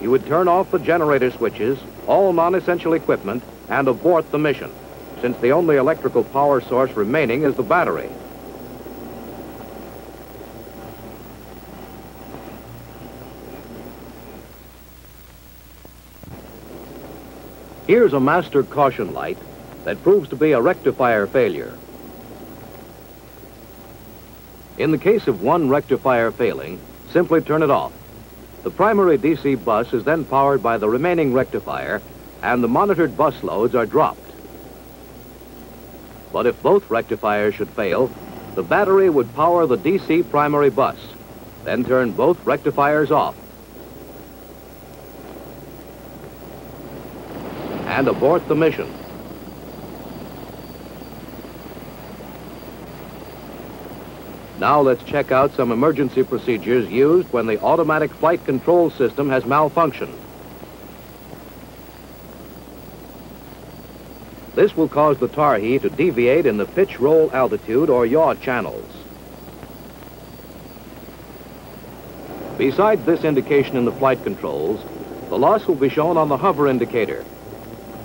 you would turn off the generator switches, all non-essential equipment, and abort the mission, since the only electrical power source remaining is the battery. Here's a master caution light that proves to be a rectifier failure. In the case of one rectifier failing, simply turn it off. The primary DC bus is then powered by the remaining rectifier, and the monitored bus loads are dropped. But if both rectifiers should fail, the battery would power the DC primary bus, then turn both rectifiers off. and abort the mission. Now let's check out some emergency procedures used when the automatic flight control system has malfunctioned. This will cause the Tarhe to deviate in the pitch roll altitude or yaw channels. Besides this indication in the flight controls, the loss will be shown on the hover indicator.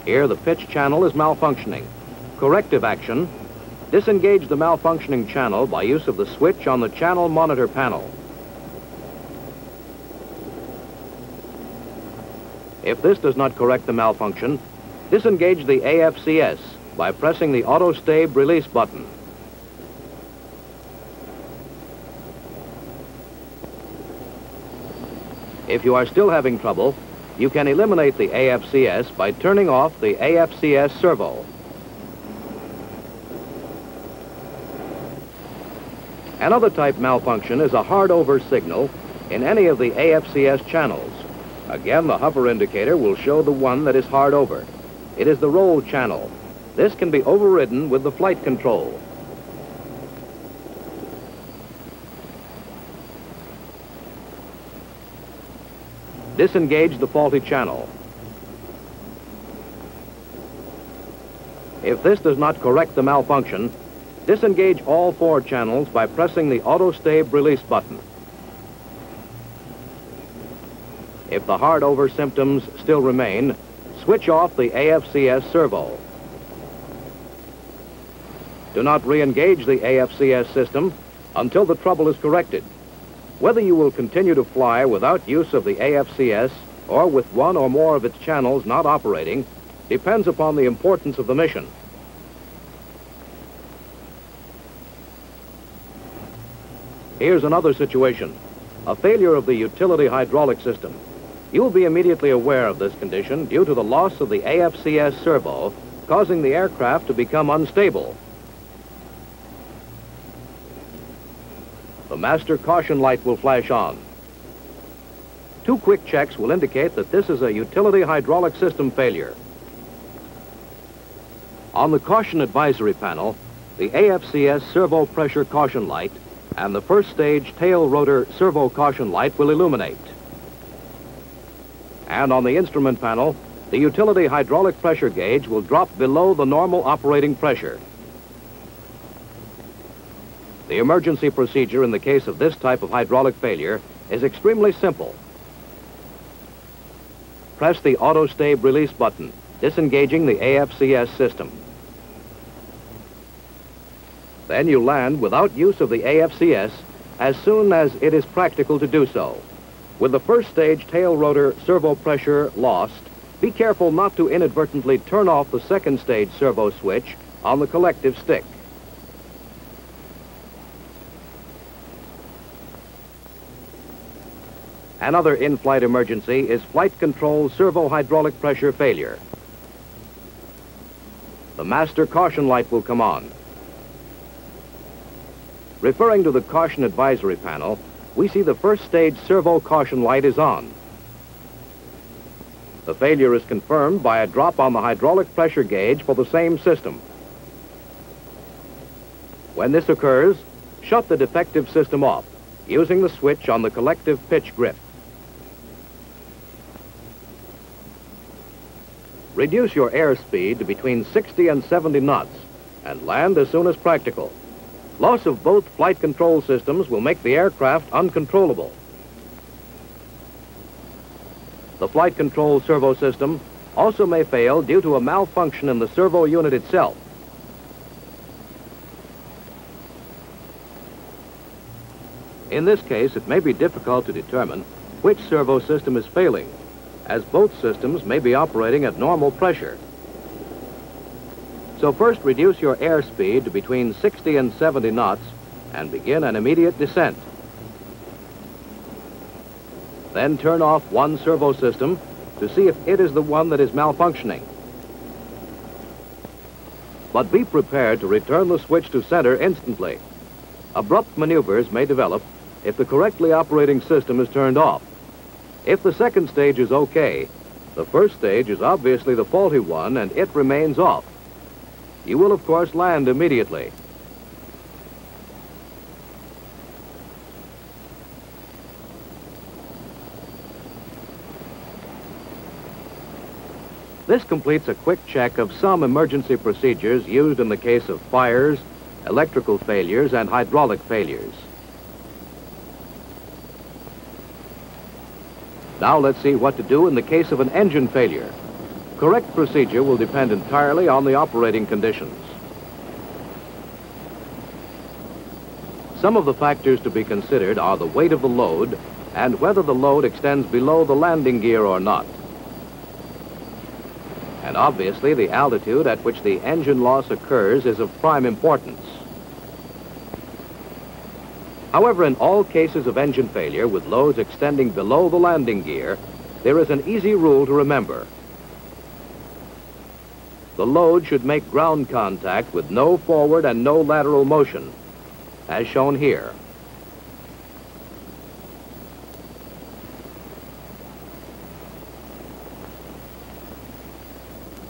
Here, the pitch channel is malfunctioning. Corrective action, disengage the malfunctioning channel by use of the switch on the channel monitor panel. If this does not correct the malfunction, disengage the AFCS by pressing the auto stab release button. If you are still having trouble, you can eliminate the AFCS by turning off the AFCS servo. Another type malfunction is a hard over signal in any of the AFCS channels. Again, the hover indicator will show the one that is hard over. It is the roll channel. This can be overridden with the flight control. Disengage the faulty channel. If this does not correct the malfunction, disengage all four channels by pressing the auto-stab release button. If the hard over symptoms still remain, switch off the AFCS servo. Do not re-engage the AFCS system until the trouble is corrected. Whether you will continue to fly without use of the AFCS or with one or more of its channels not operating depends upon the importance of the mission. Here's another situation. A failure of the utility hydraulic system. You'll be immediately aware of this condition due to the loss of the AFCS servo, causing the aircraft to become unstable. The master caution light will flash on. Two quick checks will indicate that this is a utility hydraulic system failure. On the caution advisory panel, the AFCS servo pressure caution light and the first stage tail rotor servo caution light will illuminate. And on the instrument panel, the utility hydraulic pressure gauge will drop below the normal operating pressure. The emergency procedure in the case of this type of hydraulic failure is extremely simple. Press the auto-stab release button, disengaging the AFCS system. Then you land without use of the AFCS as soon as it is practical to do so. With the first stage tail rotor servo pressure lost, be careful not to inadvertently turn off the second stage servo switch on the collective stick. Another in-flight emergency is flight control servo hydraulic pressure failure. The master caution light will come on. Referring to the caution advisory panel, we see the first stage servo caution light is on. The failure is confirmed by a drop on the hydraulic pressure gauge for the same system. When this occurs, shut the defective system off using the switch on the collective pitch grip. Reduce your airspeed to between 60 and 70 knots and land as soon as practical. Loss of both flight control systems will make the aircraft uncontrollable. The flight control servo system also may fail due to a malfunction in the servo unit itself. In this case, it may be difficult to determine which servo system is failing, as both systems may be operating at normal pressure. So first reduce your airspeed to between 60 and 70 knots and begin an immediate descent. Then turn off one servo system to see if it is the one that is malfunctioning. But be prepared to return the switch to center instantly. Abrupt maneuvers may develop if the correctly operating system is turned off. If the second stage is okay, the first stage is obviously the faulty one and it remains off. You will, of course, land immediately. This completes a quick check of some emergency procedures used in the case of fires, electrical failures, and hydraulic failures. Now let's see what to do in the case of an engine failure. Correct procedure will depend entirely on the operating conditions. Some of the factors to be considered are the weight of the load and whether the load extends below the landing gear or not. And obviously, the altitude at which the engine loss occurs is of prime importance. However, in all cases of engine failure with loads extending below the landing gear, there is an easy rule to remember. The load should make ground contact with no forward and no lateral motion, as shown here.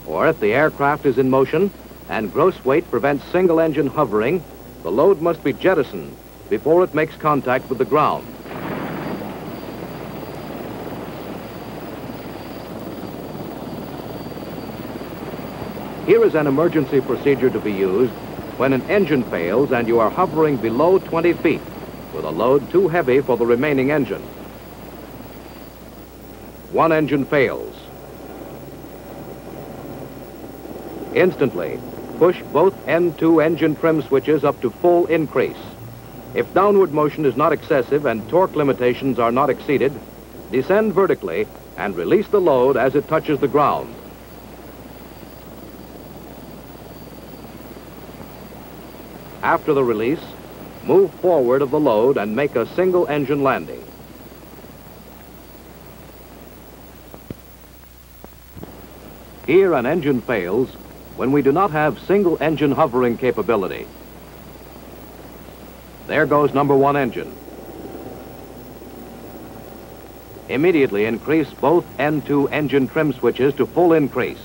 Or if the aircraft is in motion and gross weight prevents single engine hovering, the load must be jettisoned before it makes contact with the ground. Here is an emergency procedure to be used when an engine fails and you are hovering below 20 feet with a load too heavy for the remaining engine. One engine fails. Instantly, push both N2 engine trim switches up to full increase. If downward motion is not excessive and torque limitations are not exceeded, descend vertically and release the load as it touches the ground. After the release, move forward of the load and make a single engine landing. Here an engine fails when we do not have single engine hovering capability. There goes number one engine. Immediately increase both N2 engine trim switches to full increase.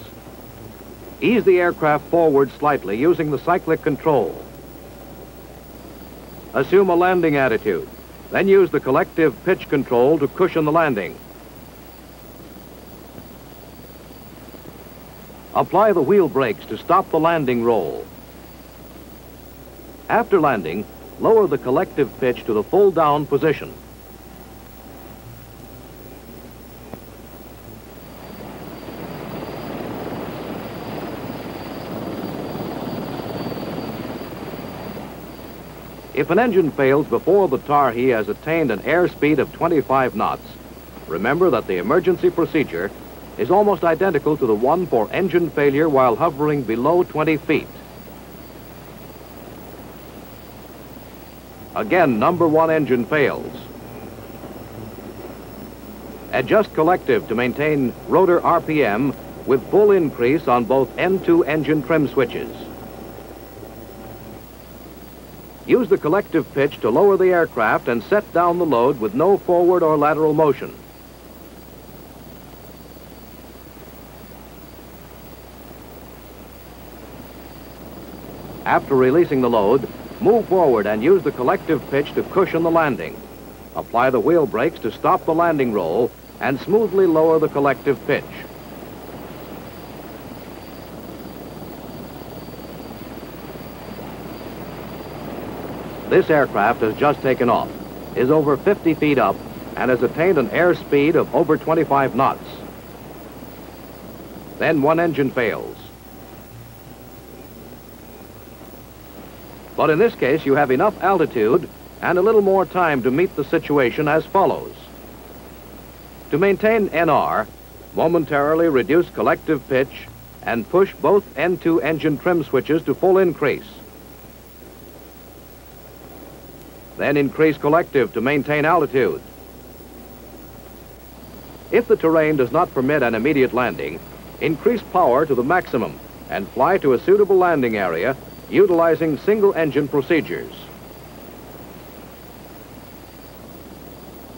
Ease the aircraft forward slightly using the cyclic control. Assume a landing attitude. Then use the collective pitch control to cushion the landing. Apply the wheel brakes to stop the landing roll. After landing, lower the collective pitch to the full down position. If an engine fails before the Tarhe has attained an airspeed of 25 knots, remember that the emergency procedure is almost identical to the one for engine failure while hovering below 20 feet. Again, number one engine fails. Adjust collective to maintain rotor RPM with full increase on both N2 engine trim switches. Use the collective pitch to lower the aircraft and set down the load with no forward or lateral motion. After releasing the load, move forward and use the collective pitch to cushion the landing. Apply the wheel brakes to stop the landing roll and smoothly lower the collective pitch. This aircraft has just taken off, is over 50 feet up, and has attained an airspeed of over 25 knots. Then one engine fails. But in this case, you have enough altitude and a little more time to meet the situation as follows. To maintain NR, momentarily reduce collective pitch and push both N2 engine trim switches to full increase. Then increase collective to maintain altitude. If the terrain does not permit an immediate landing, increase power to the maximum and fly to a suitable landing area utilizing single engine procedures.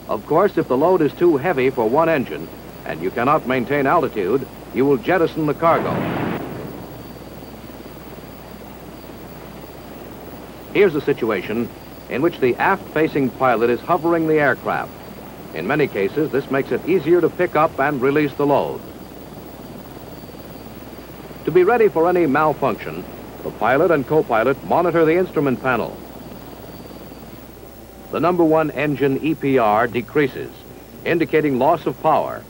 Of course, if the load is too heavy for one engine and you cannot maintain altitude, you will jettison the cargo. Here's the situation in which the aft-facing pilot is hovering the aircraft. In many cases, this makes it easier to pick up and release the load. To be ready for any malfunction, the pilot and co-pilot monitor the instrument panel. The number one engine EPR decreases, indicating loss of power.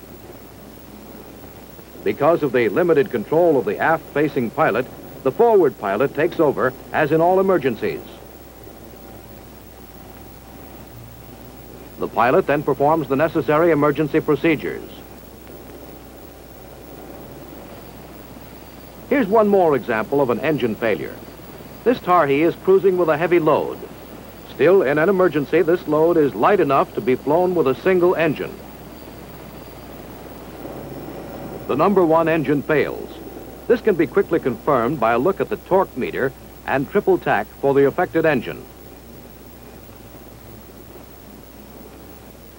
Because of the limited control of the aft-facing pilot, the forward pilot takes over, as in all emergencies. The pilot then performs the necessary emergency procedures. Here's one more example of an engine failure. This Tarhe is cruising with a heavy load. Still, in an emergency, this load is light enough to be flown with a single engine. The number one engine fails. This can be quickly confirmed by a look at the torque meter and triple tach for the affected engine.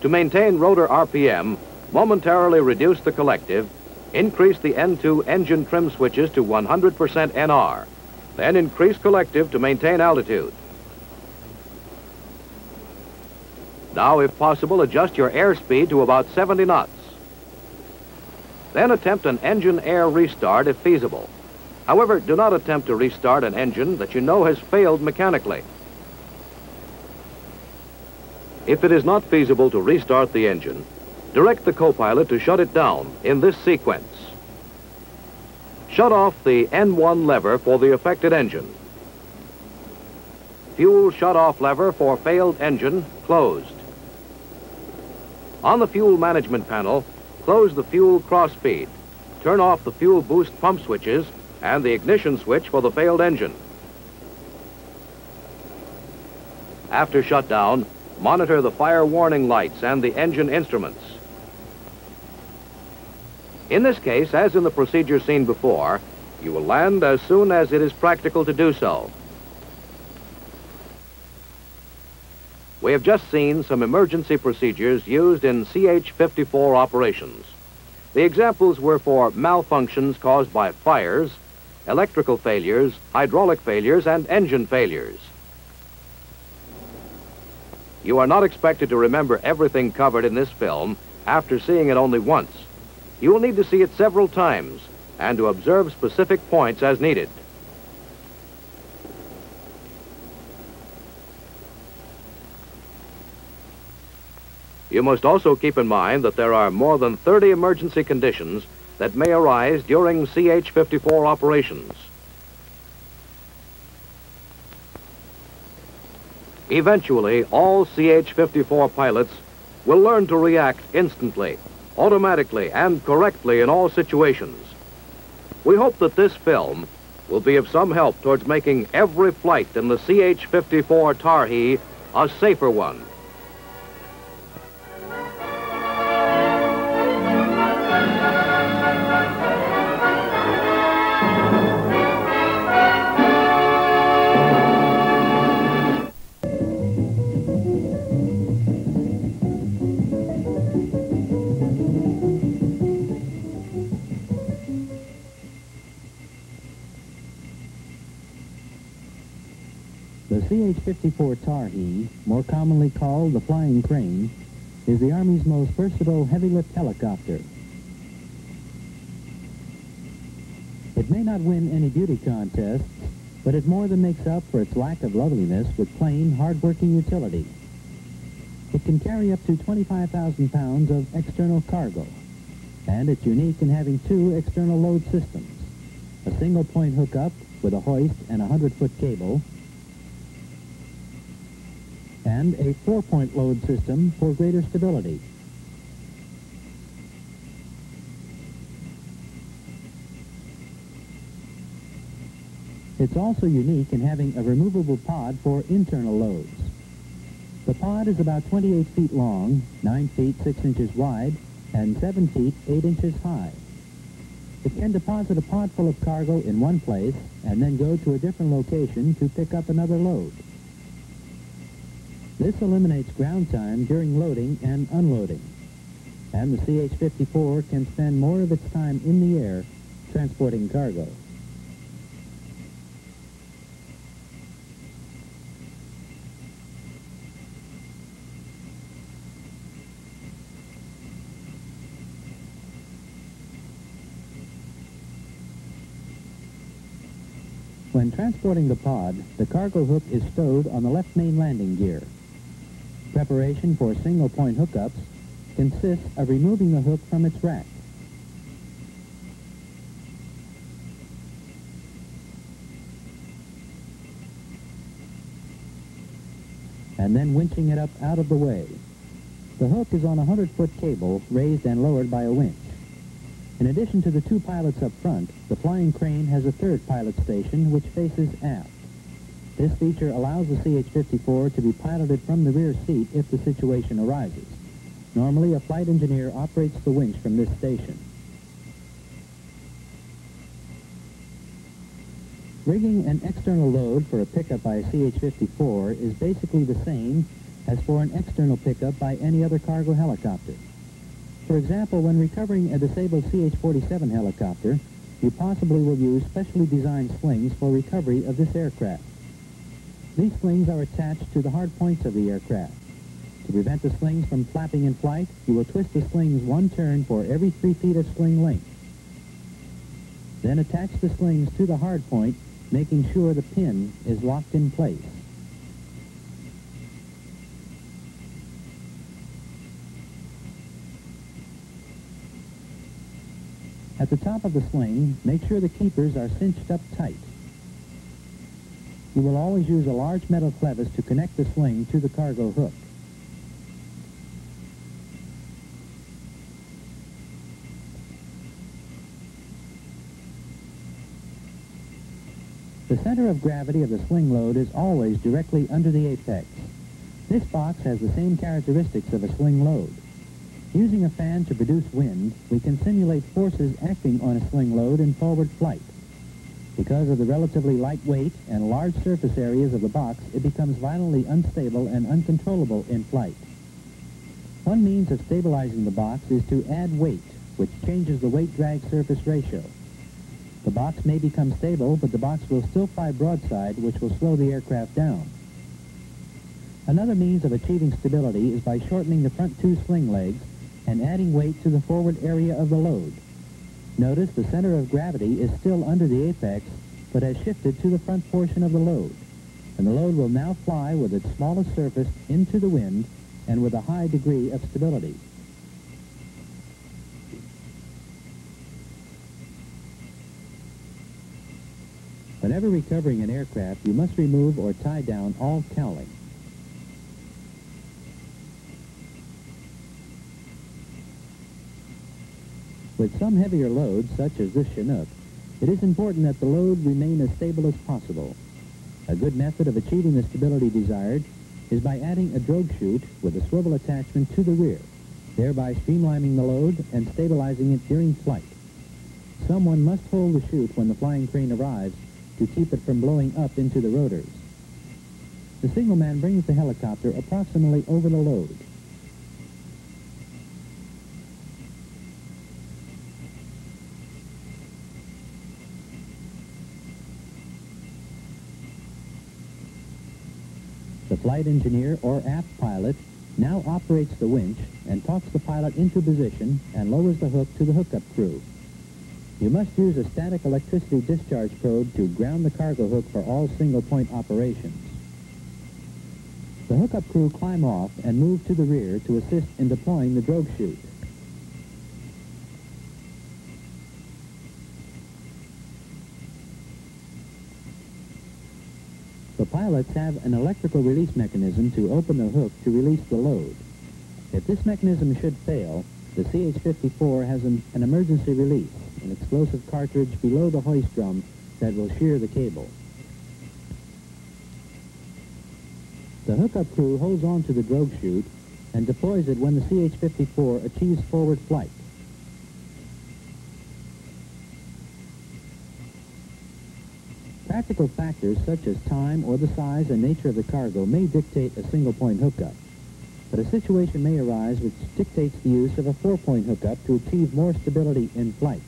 To maintain rotor RPM, momentarily reduce the collective, increase the N2 engine trim switches to 100% NR, then increase collective to maintain altitude. Now, if possible, adjust your airspeed to about 70 knots. Then attempt an engine air restart if feasible. However, do not attempt to restart an engine that you know has failed mechanically. If it is not feasible to restart the engine, direct the co-pilot to shut it down in this sequence. Shut off the N1 lever for the affected engine. Fuel shut-off lever for failed engine closed. On the fuel management panel, close the fuel crossfeed. Turn off the fuel boost pump switches and the ignition switch for the failed engine. After shutdown, monitor the fire warning lights and the engine instruments. In this case, as in the procedure seen before, you will land as soon as it is practical to do so. We have just seen some emergency procedures used in CH-54 operations. The examples were for malfunctions caused by fires, electrical failures, hydraulic failures, and engine failures. You are not expected to remember everything covered in this film after seeing it only once. You will need to see it several times and to observe specific points as needed. You must also keep in mind that there are more than 30 emergency conditions that may arise during CH-54 operations. Eventually, all CH-54 pilots will learn to react instantly, automatically, and correctly in all situations. We hope that this film will be of some help towards making every flight in the CH-54 Tarhe a safer one. CH-54 Tarhe, more commonly called the Flying Crane, is the Army's most versatile heavy-lift helicopter. It may not win any beauty contests, but it more than makes up for its lack of loveliness with plain, hard-working utility. It can carry up to 25,000 pounds of external cargo, and it's unique in having two external load systems, a single-point hookup with a hoist and a 100-foot cable, and a four-point load system for greater stability. It's also unique in having a removable pod for internal loads. The pod is about 28 feet long, 9 feet 6 inches wide, and 7 feet 8 inches high. It can deposit a pod full of cargo in one place and then go to a different location to pick up another load. This eliminates ground time during loading and unloading. And the CH-54 can spend more of its time in the air transporting cargo. When transporting the pod, the cargo hook is stowed on the left main landing gear. Preparation for single-point hookups consists of removing the hook from its rack. and then winching it up out of the way. The hook is on a 100-foot cable raised and lowered by a winch. In addition to the two pilots up front, the flying crane has a third pilot station which faces aft. This feature allows the CH-54 to be piloted from the rear seat if the situation arises. Normally, a flight engineer operates the winch from this station. Rigging an external load for a pickup by a CH-54 is basically the same as for an external pickup by any other cargo helicopter. For example, when recovering a disabled CH-47 helicopter, you possibly will use specially designed slings for recovery of this aircraft. These slings are attached to the hard points of the aircraft. To prevent the slings from flapping in flight, you will twist the slings one turn for every three feet of sling length. Then attach the slings to the hard point, making sure the pin is locked in place. At the top of the sling, make sure the keepers are cinched up tight. You will always use a large metal clevis to connect the sling to the cargo hook. The center of gravity of the sling load is always directly under the apex. This box has the same characteristics of a sling load. Using a fan to produce wind, we can simulate forces acting on a sling load in forward flight. Because of the relatively light weight and large surface areas of the box, it becomes violently unstable and uncontrollable in flight. One means of stabilizing the box is to add weight, which changes the weight-drag surface ratio. The box may become stable, but the box will still fly broadside, which will slow the aircraft down. Another means of achieving stability is by shortening the front two sling legs and adding weight to the forward area of the load. Notice the center of gravity is still under the apex, but has shifted to the front portion of the load. And the load will now fly with its smallest surface into the wind and with a high degree of stability. Whenever recovering an aircraft, you must remove or tie down all cowling. With some heavier loads, such as this Chinook, it is important that the load remain as stable as possible. A good method of achieving the stability desired is by adding a drogue chute with a swivel attachment to the rear, thereby streamlining the load and stabilizing it during flight. Someone must hold the chute when the flying crane arrives to keep it from blowing up into the rotors. The signalman brings the helicopter approximately over the load. The flight engineer or aft pilot now operates the winch and talks the pilot into position and lowers the hook to the hookup crew. You must use a static electricity discharge probe to ground the cargo hook for all single-point operations. The hookup crew climb off and move to the rear to assist in deploying the drogue chute. The pilots have an electrical release mechanism to open the hook to release the load. If this mechanism should fail, the CH-54 has an, an emergency release an explosive cartridge below the hoist drum that will shear the cable. The hookup crew holds on to the drogue chute and deploys it when the CH-54 achieves forward flight. Practical factors such as time or the size and nature of the cargo may dictate a single-point hookup, but a situation may arise which dictates the use of a four-point hookup to achieve more stability in flight.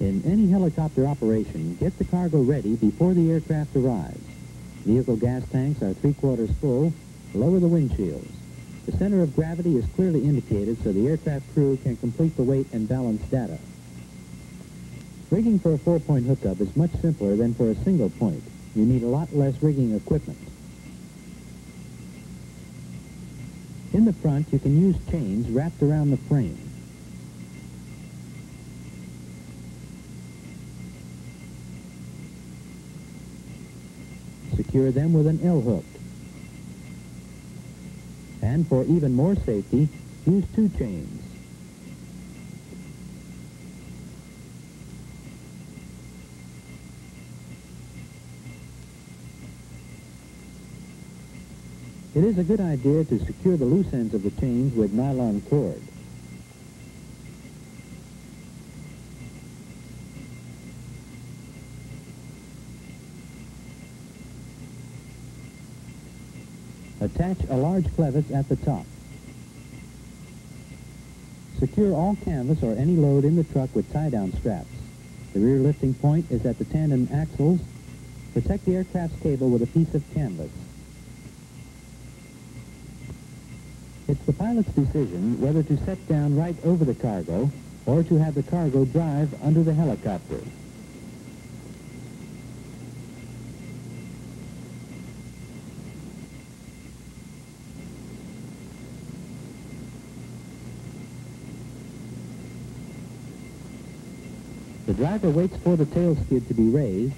In any helicopter operation, get the cargo ready before the aircraft arrives. Vehicle gas tanks are three-quarters full. Lower the windshields. The center of gravity is clearly indicated so the aircraft crew can complete the weight and balance data. Rigging for a four-point hookup is much simpler than for a single point. You need a lot less rigging equipment. In the front, you can use chains wrapped around the frame. Secure them with an L-hook. And for even more safety, use two chains. It is a good idea to secure the loose ends of the chains with nylon cord. Attach a large clevis at the top. Secure all canvas or any load in the truck with tie-down straps. The rear lifting point is at the tandem axles. Protect the aircraft's cable with a piece of canvas. It's the pilot's decision whether to set down right over the cargo or to have the cargo drive under the helicopter. The driver waits for the tail skid to be raised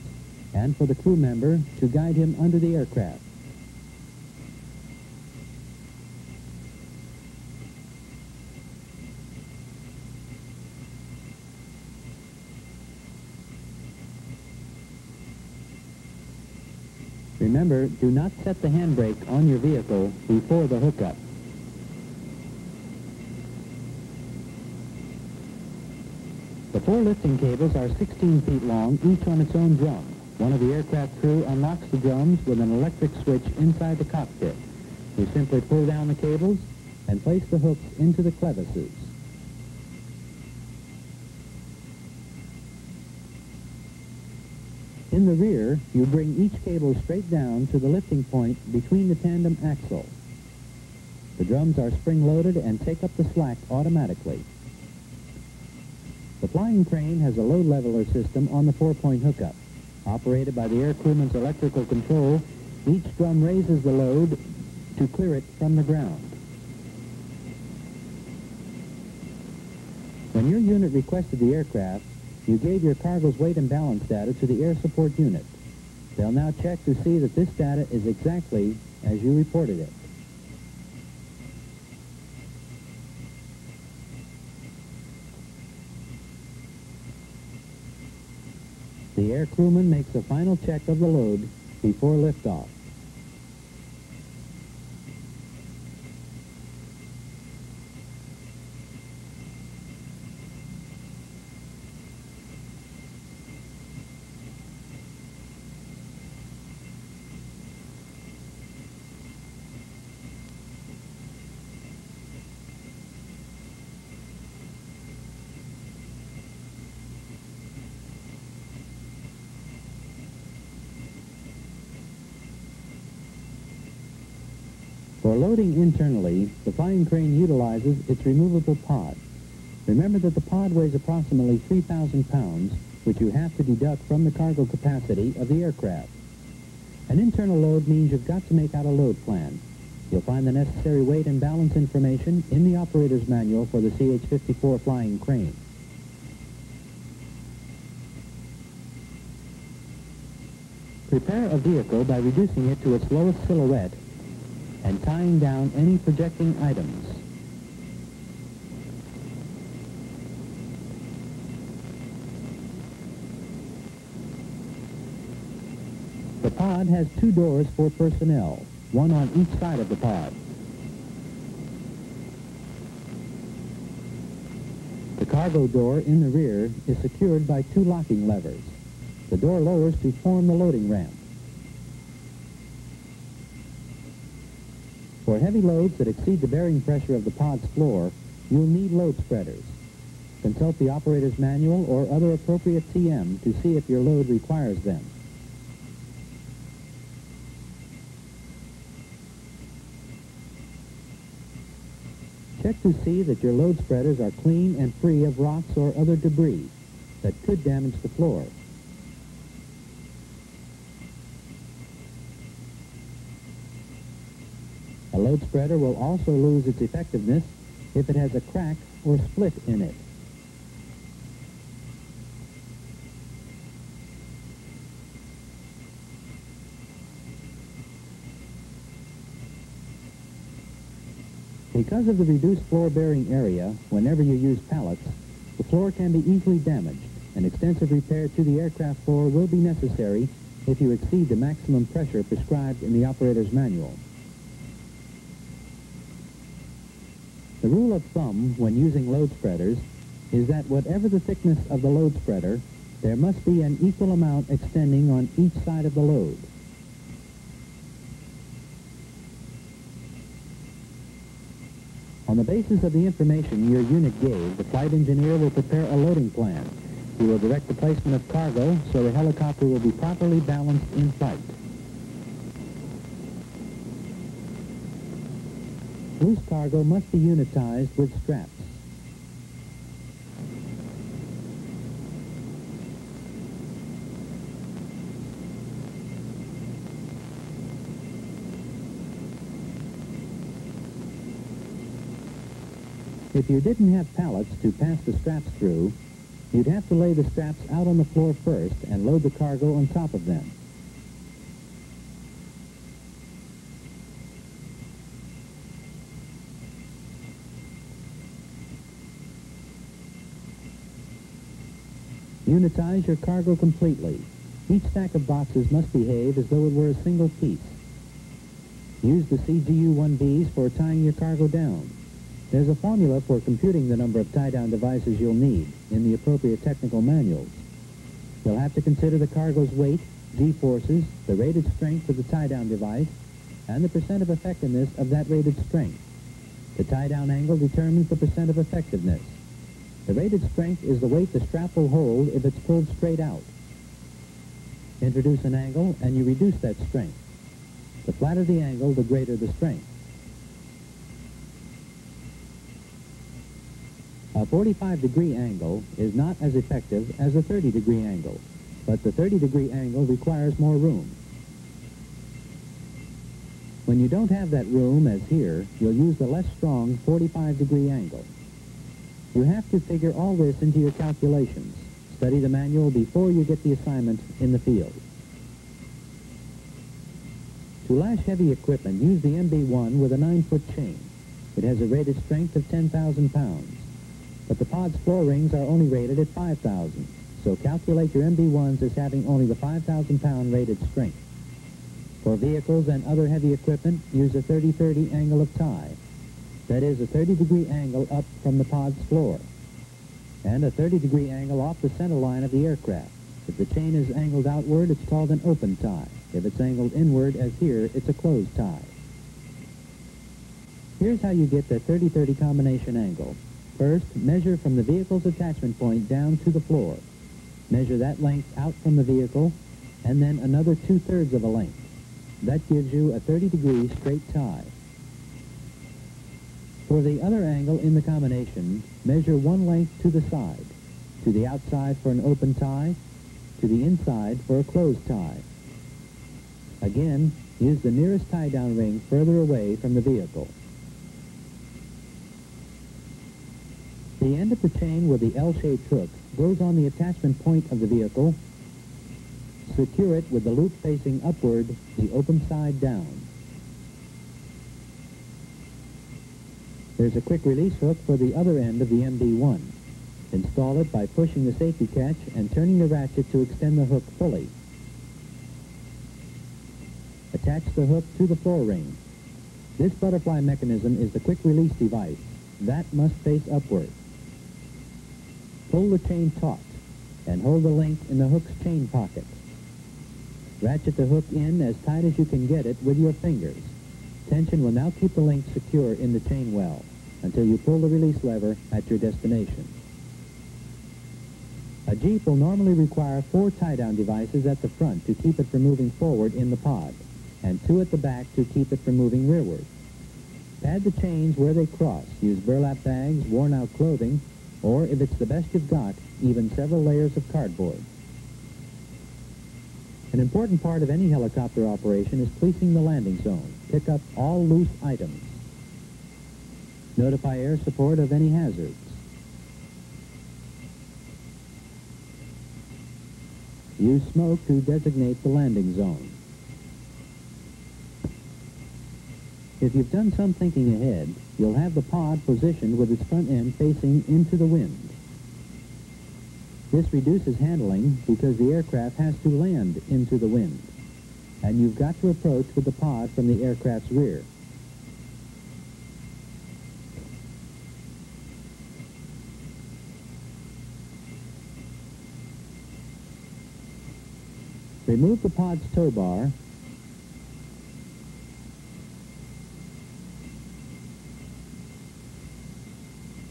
and for the crew member to guide him under the aircraft. Remember, do not set the handbrake on your vehicle before the hookup. Four lifting cables are 16 feet long, each on its own drum. One of the aircraft crew unlocks the drums with an electric switch inside the cockpit. You simply pull down the cables and place the hooks into the clevises. In the rear, you bring each cable straight down to the lifting point between the tandem axle. The drums are spring-loaded and take up the slack automatically. The flying crane has a load leveler system on the four-point hookup. Operated by the air crewman's electrical control, each drum raises the load to clear it from the ground. When your unit requested the aircraft, you gave your cargo's weight and balance data to the air support unit. They'll now check to see that this data is exactly as you reported it. The air crewman makes a final check of the load before liftoff. For loading internally, the flying crane utilizes its removable pod. Remember that the pod weighs approximately 3,000 pounds, which you have to deduct from the cargo capacity of the aircraft. An internal load means you've got to make out a load plan. You'll find the necessary weight and balance information in the operator's manual for the CH-54 flying crane. Prepare a vehicle by reducing it to its lowest silhouette and tying down any projecting items. The pod has two doors for personnel, one on each side of the pod. The cargo door in the rear is secured by two locking levers. The door lowers to form the loading ramp. For heavy loads that exceed the bearing pressure of the pod's floor, you'll need load spreaders. Consult the operator's manual or other appropriate TM to see if your load requires them. Check to see that your load spreaders are clean and free of rocks or other debris that could damage the floor. A load spreader will also lose its effectiveness if it has a crack or split in it. Because of the reduced floor bearing area, whenever you use pallets, the floor can be easily damaged, and extensive repair to the aircraft floor will be necessary if you exceed the maximum pressure prescribed in the operator's manual. The rule of thumb when using load spreaders is that whatever the thickness of the load spreader, there must be an equal amount extending on each side of the load. On the basis of the information your unit gave, the flight engineer will prepare a loading plan. He will direct the placement of cargo so the helicopter will be properly balanced in flight. Loose cargo must be unitized with straps. If you didn't have pallets to pass the straps through, you'd have to lay the straps out on the floor first and load the cargo on top of them. Unitize your cargo completely. Each stack of boxes must behave as though it were a single piece. Use the CGU-1Bs for tying your cargo down. There's a formula for computing the number of tie-down devices you'll need in the appropriate technical manuals. You'll have to consider the cargo's weight, g-forces, the rated strength of the tie-down device, and the percent of effectiveness of that rated strength. The tie-down angle determines the percent of effectiveness. The rated strength is the weight the strap will hold if it's pulled straight out. Introduce an angle, and you reduce that strength. The flatter the angle, the greater the strength. A 45-degree angle is not as effective as a 30-degree angle, but the 30-degree angle requires more room. When you don't have that room, as here, you'll use the less strong 45-degree angle. You have to figure all this into your calculations. Study the manual before you get the assignment in the field. To lash heavy equipment, use the MB-1 with a 9-foot chain. It has a rated strength of 10,000 pounds. But the pod's floor rings are only rated at 5,000, so calculate your MB-1s as having only the 5,000-pound rated strength. For vehicles and other heavy equipment, use a 30-30 angle of tie. That is, a 30-degree angle up from the pod's floor, and a 30-degree angle off the center line of the aircraft. If the chain is angled outward, it's called an open tie. If it's angled inward, as here, it's a closed tie. Here's how you get the 30-30 combination angle. First, measure from the vehicle's attachment point down to the floor. Measure that length out from the vehicle, and then another two-thirds of a length. That gives you a 30-degree straight tie. For the other angle in the combination, measure one length to the side, to the outside for an open tie, to the inside for a closed tie. Again, use the nearest tie-down ring further away from the vehicle. The end of the chain with the L-shaped hook goes on the attachment point of the vehicle. Secure it with the loop facing upward, the open side down. There's a quick release hook for the other end of the MB-1. Install it by pushing the safety catch and turning the ratchet to extend the hook fully. Attach the hook to the floor ring. This butterfly mechanism is the quick release device. That must face upward. Pull the chain taut and hold the link in the hook's chain pocket. Ratchet the hook in as tight as you can get it with your fingers. Tension will now keep the link secure in the chain well until you pull the release lever at your destination. A Jeep will normally require four tie-down devices at the front to keep it from moving forward in the pod, and two at the back to keep it from moving rearward. Pad the chains where they cross. Use burlap bags, worn-out clothing, or if it's the best you've got, even several layers of cardboard. An important part of any helicopter operation is policing the landing zone. Pick up all loose items. Notify air support of any hazards. Use smoke to designate the landing zone. If you've done some thinking ahead, you'll have the pod positioned with its front end facing into the wind. This reduces handling because the aircraft has to land into the wind, and you've got to approach with the pod from the aircraft's rear. Remove the pod's tow bar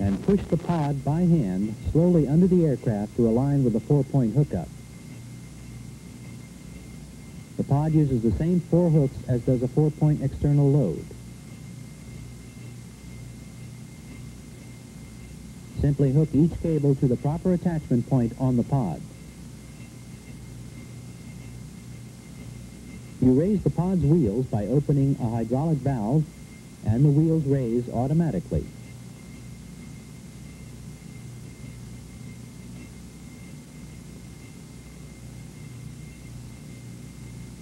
And push the pod by hand slowly under the aircraft to align with the four-point hookup. The pod uses the same four hooks as does a four-point external load. Simply hook each cable to the proper attachment point on the pod. You raise the pod's wheels by opening a hydraulic valve and the wheels raise automatically.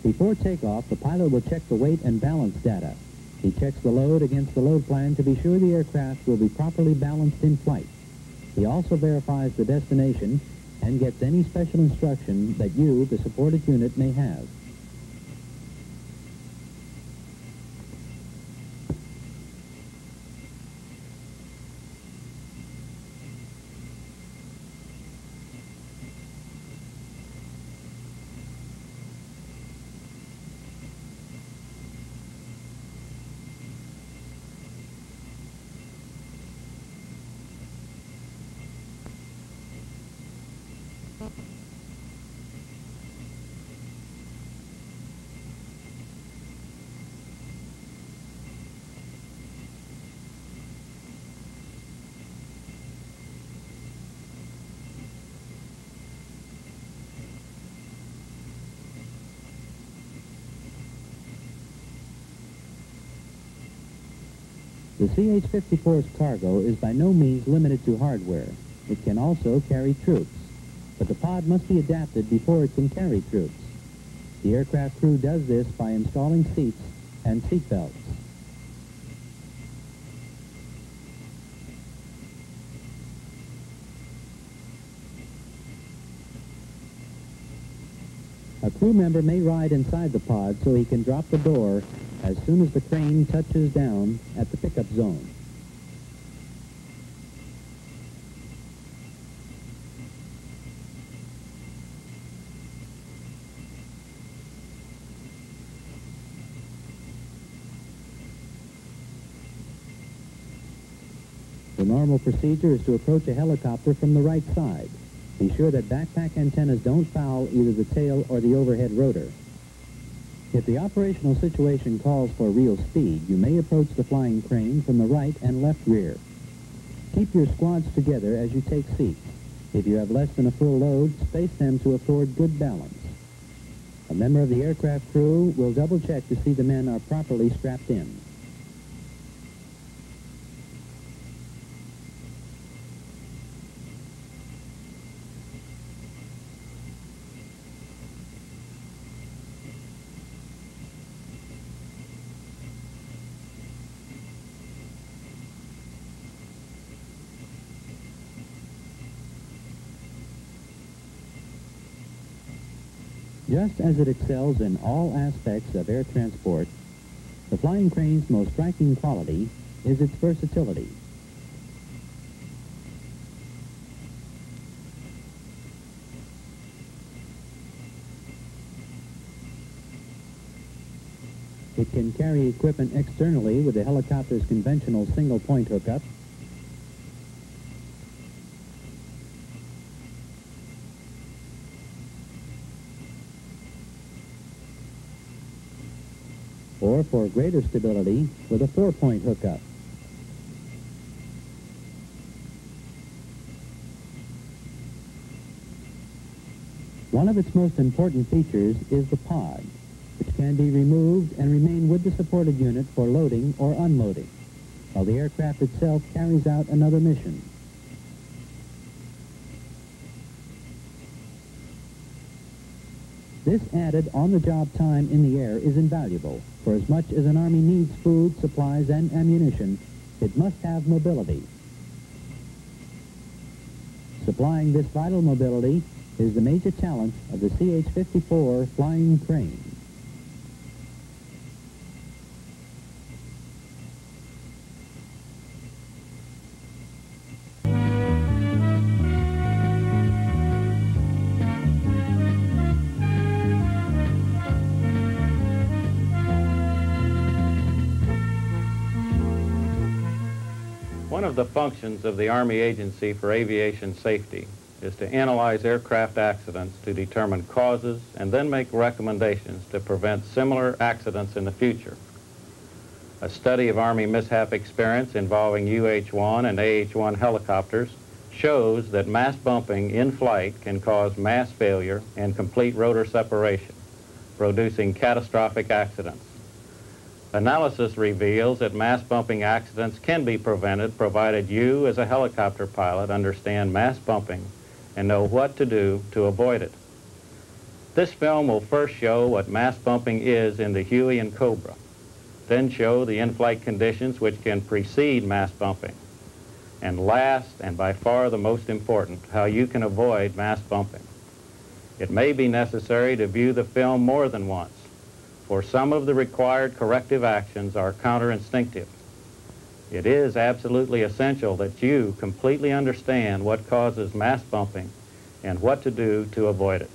Before takeoff, the pilot will check the weight and balance data. He checks the load against the load plan to be sure the aircraft will be properly balanced in flight. He also verifies the destination and gets any special instruction that you, the supported unit, may have. The CH-54's cargo is by no means limited to hardware. It can also carry troops, but the pod must be adapted before it can carry troops. The aircraft crew does this by installing seats and seat belts. A crew member may ride inside the pod so he can drop the door as soon as the crane touches down at the pickup zone. The normal procedure is to approach a helicopter from the right side. Be sure that backpack antennas don't foul either the tail or the overhead rotor. If the operational situation calls for real speed, you may approach the flying crane from the right and left rear. Keep your squads together as you take seats. If you have less than a full load, space them to afford good balance. A member of the aircraft crew will double check to see the men are properly strapped in. Just as it excels in all aspects of air transport, the flying crane's most striking quality is its versatility. It can carry equipment externally with the helicopter's conventional single-point hookup, or for greater stability with a four-point hookup. One of its most important features is the pod, which can be removed and remain with the supported unit for loading or unloading, while the aircraft itself carries out another mission. This added on-the-job time in the air is invaluable, for as much as an Army needs food, supplies, and ammunition, it must have mobility. Supplying this vital mobility is the major challenge of the CH-54 flying crane. Functions of the Army Agency for Aviation Safety is to analyze aircraft accidents to determine causes and then make recommendations to prevent similar accidents in the future. A study of Army mishap experience involving UH-1 and AH-1 helicopters shows that mast bumping in flight can cause mast failure and complete rotor separation, producing catastrophic accidents. Analysis reveals that mast bumping accidents can be prevented provided you, as a helicopter pilot, understand mast bumping and know what to do to avoid it. This film will first show what mast bumping is in the Huey and Cobra, then show the in-flight conditions which can precede mast bumping, and last, and by far the most important, how you can avoid mast bumping. It may be necessary to view the film more than once, for some of the required corrective actions are counterinstinctive. It is absolutely essential that you completely understand what causes mast bumping and what to do to avoid it.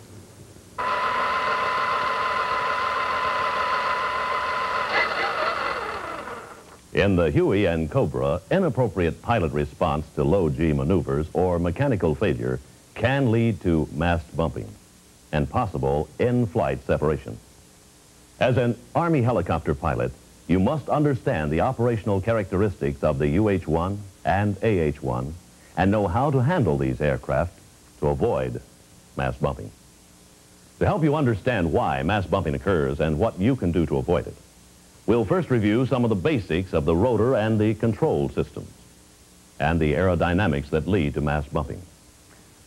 In the Huey and Cobra, inappropriate pilot response to low-G maneuvers or mechanical failure can lead to mast bumping and possible in-flight separation. As an Army helicopter pilot, you must understand the operational characteristics of the UH-1 and AH-1 and know how to handle these aircraft to avoid mast bumping. To help you understand why mast bumping occurs and what you can do to avoid it, we'll first review some of the basics of the rotor and the control systems and the aerodynamics that lead to mast bumping.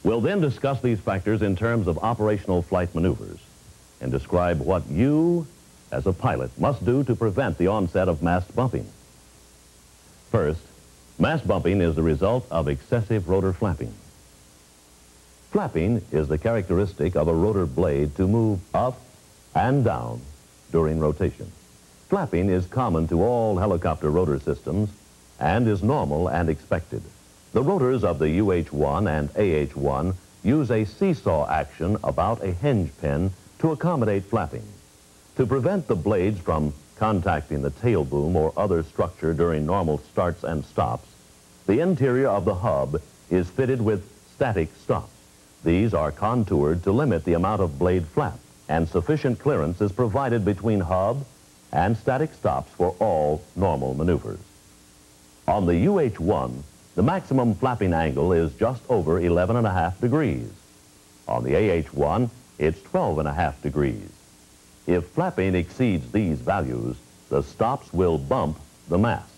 We'll then discuss these factors in terms of operational flight maneuvers and describe what you as a pilot must do to prevent the onset of mast bumping. First, mast bumping is the result of excessive rotor flapping. Flapping is the characteristic of a rotor blade to move up and down during rotation. Flapping is common to all helicopter rotor systems and is normal and expected. The rotors of the UH-1 and AH-1 use a seesaw action about a hinge pin to accommodate flapping. To prevent the blades from contacting the tail boom or other structure during normal starts and stops, the interior of the hub is fitted with static stops. These are contoured to limit the amount of blade flap, and sufficient clearance is provided between hub and static stops for all normal maneuvers. On the UH-1, the maximum flapping angle is just over 11 and a half degrees. On the AH-1, it's 12 and a half degrees. If flapping exceeds these values, the stops will bump the mast.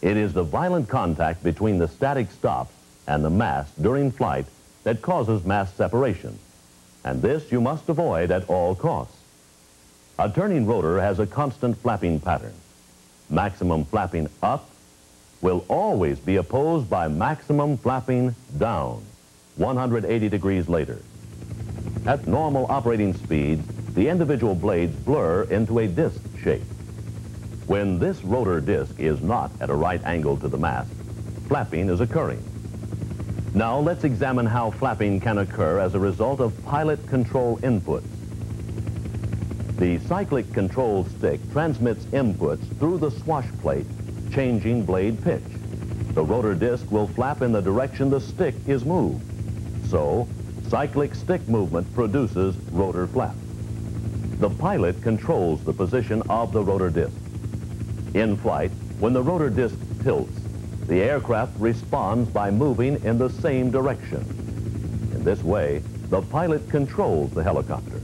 It is the violent contact between the static stops and the mast during flight that causes mast separation, and this you must avoid at all costs. A turning rotor has a constant flapping pattern. Maximum flapping up will always be opposed by maximum flapping down, 180 degrees later. At normal operating speeds, the individual blades blur into a disc shape. When this rotor disc is not at a right angle to the mast, flapping is occurring. Now let's examine how flapping can occur as a result of pilot control inputs. The cyclic control stick transmits inputs through the swash plate, changing blade pitch. The rotor disc will flap in the direction the stick is moved. So, cyclic stick movement produces rotor flap. The pilot controls the position of the rotor disc. In flight, when the rotor disc tilts, the aircraft responds by moving in the same direction. In this way, the pilot controls the helicopter.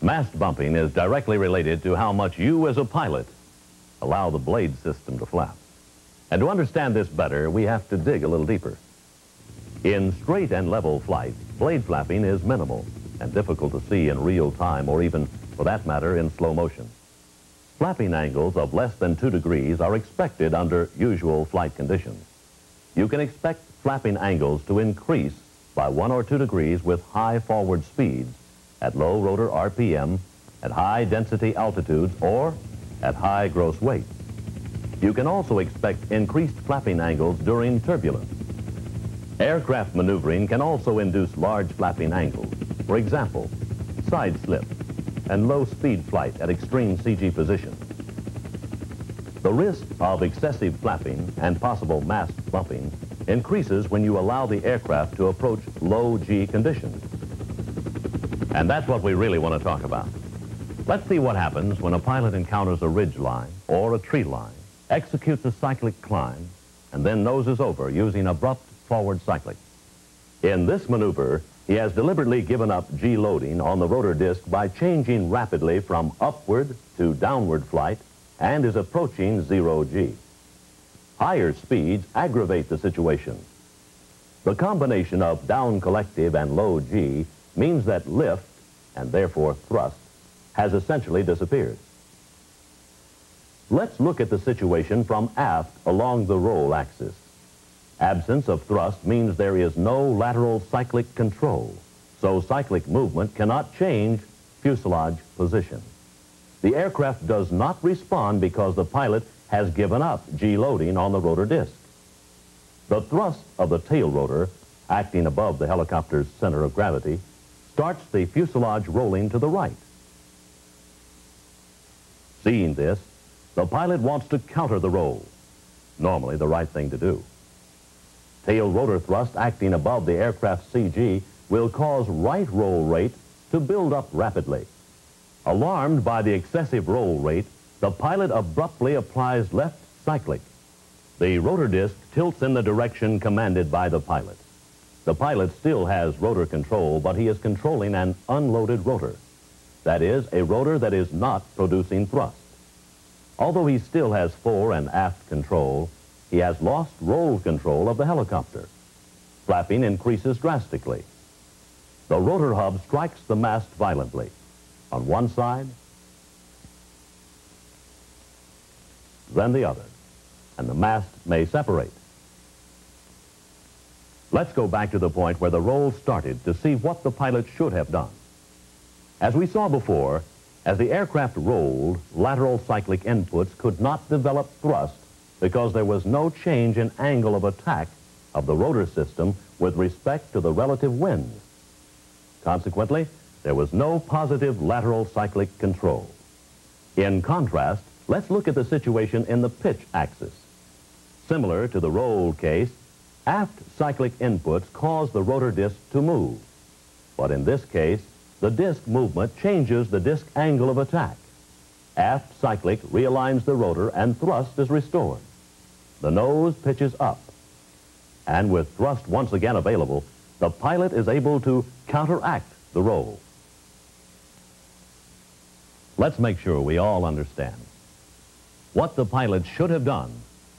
Mast bumping is directly related to how much you as a pilot allow the blade system to flap. And to understand this better, we have to dig a little deeper. In straight and level flight, blade flapping is minimal and difficult to see in real time or even, for that matter, in slow motion. Flapping angles of less than 2 degrees are expected under usual flight conditions. You can expect flapping angles to increase by 1 or 2 degrees with high forward speeds at low rotor RPM, at high density altitudes, or at high gross weight. You can also expect increased flapping angles during turbulence. Aircraft maneuvering can also induce large flapping angles. For example, side slip and low speed flight at extreme CG position. The risk of excessive flapping and possible mast bumping increases when you allow the aircraft to approach low G conditions. And that's what we really want to talk about. Let's see what happens when a pilot encounters a ridge line or a tree line, executes a cyclic climb, and then noses over using abrupt forward cyclic. In this maneuver, he has deliberately given up G loading on the rotor disc by changing rapidly from upward to downward flight and is approaching zero G. Higher speeds aggravate the situation. The combination of down collective and low G means that lift, and therefore thrust, has essentially disappeared. Let's look at the situation from aft along the roll axis. Absence of thrust means there is no lateral cyclic control, so cyclic movement cannot change fuselage position. The aircraft does not respond because the pilot has given up G loading on the rotor disc. The thrust of the tail rotor, acting above the helicopter's center of gravity, starts the fuselage rolling to the right. Seeing this, the pilot wants to counter the roll. Normally the right thing to do. Tail rotor thrust acting above the aircraft CG will cause right roll rate to build up rapidly. Alarmed by the excessive roll rate, the pilot abruptly applies left cyclic. The rotor disc tilts in the direction commanded by the pilot. The pilot still has rotor control, but he is controlling an unloaded rotor. That is, a rotor that is not producing thrust. Although he still has fore and aft control, he has lost roll control of the helicopter. Flapping increases drastically. The rotor hub strikes the mast violently. On one side, then the other, and the mast may separate. Let's go back to the point where the roll started to see what the pilot should have done. As we saw before, as the aircraft rolled, lateral cyclic inputs could not develop thrust because there was no change in angle of attack of the rotor system with respect to the relative wind. Consequently, there was no positive lateral cyclic control. In contrast, let's look at the situation in the pitch axis. Similar to the roll case, aft cyclic inputs cause the rotor disc to move. But in this case, the disc movement changes the disc angle of attack. Aft cyclic realigns the rotor and thrust is restored. The nose pitches up. And with thrust once again available, the pilot is able to counteract the roll. Let's make sure we all understand what the pilot should have done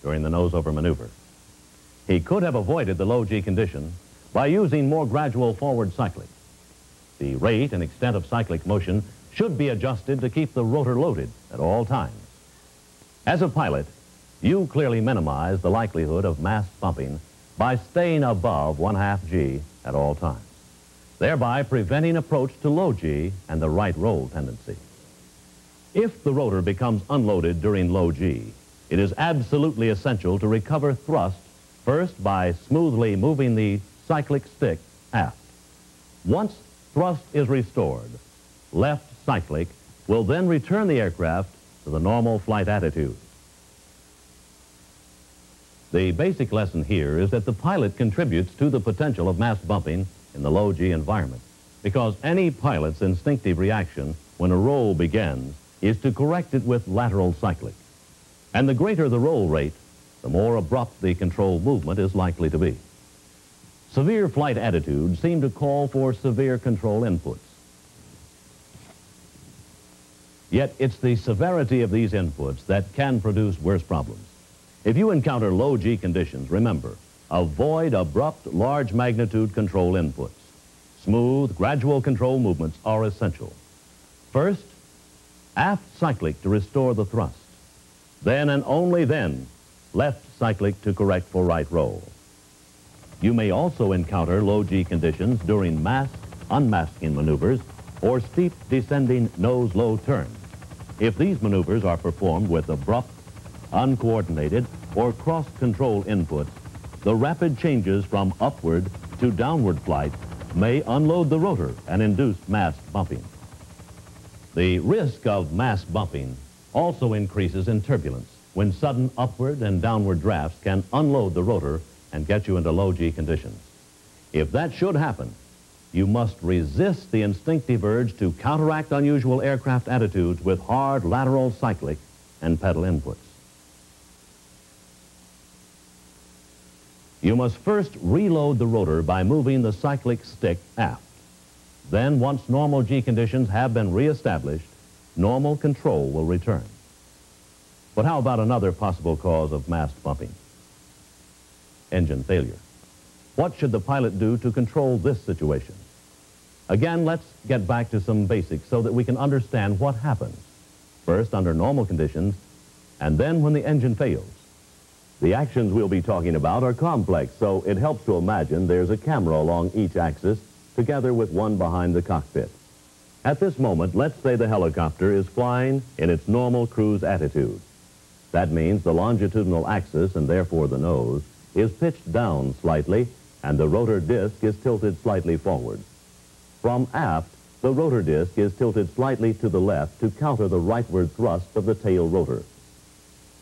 during the nose-over maneuver. He could have avoided the low G condition by using more gradual forward cycling. The rate and extent of cyclic motion should be adjusted to keep the rotor loaded at all times. As a pilot, you clearly minimize the likelihood of mast bumping by staying above one-half G at all times, thereby preventing approach to low G and the right roll tendency. If the rotor becomes unloaded during low G, it is absolutely essential to recover thrust first by smoothly moving the cyclic stick aft. Once thrust is restored, left cyclic will then return the aircraft to the normal flight attitude. The basic lesson here is that the pilot contributes to the potential of mast bumping in the low G environment because any pilot's instinctive reaction when a roll begins is to correct it with lateral cyclic. And the greater the roll rate, the more abrupt the control movement is likely to be. Severe flight attitudes seem to call for severe control inputs. Yet it's the severity of these inputs that can produce worse problems. If you encounter low G conditions, remember, avoid abrupt, large magnitude control inputs. Smooth, gradual control movements are essential. First, aft cyclic to restore the thrust. Then and only then, left cyclic to correct for right roll. You may also encounter low G conditions during mask, unmasking maneuvers or steep descending nose-low turns. If these maneuvers are performed with abrupt, uncoordinated, or cross-control inputs, the rapid changes from upward to downward flight may unload the rotor and induce mast bumping. The risk of mast bumping also increases in turbulence when sudden upward and downward drafts can unload the rotor and get you into low G conditions. If that should happen, you must resist the instinctive urge to counteract unusual aircraft attitudes with hard lateral cyclic and pedal inputs. You must first reload the rotor by moving the cyclic stick aft. Then, once normal G conditions have been reestablished, normal control will return. But how about another possible cause of mast bumping? Engine failure. What should the pilot do to control this situation? Again, let's get back to some basics so that we can understand what happens. First, under normal conditions, and then when the engine fails. The actions we'll be talking about are complex, so it helps to imagine there's a camera along each axis, together with one behind the cockpit. At this moment, let's say the helicopter is flying in its normal cruise attitude. That means the longitudinal axis, and therefore the nose, is pitched down slightly, and the rotor disc is tilted slightly forward. From aft, the rotor disc is tilted slightly to the left to counter the rightward thrust of the tail rotor.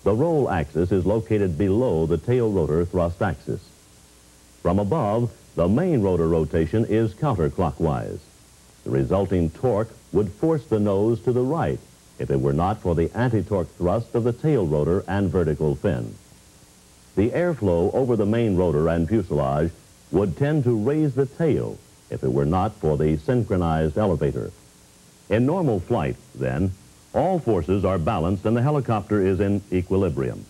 The roll axis is located below the tail rotor thrust axis. From above, the main rotor rotation is counterclockwise. The resulting torque would force the nose to the right if it were not for the anti-torque thrust of the tail rotor and vertical fin. The airflow over the main rotor and fuselage would tend to raise the tail if it were not for the synchronized elevator. In normal flight, then, all forces are balanced and the helicopter is in equilibrium.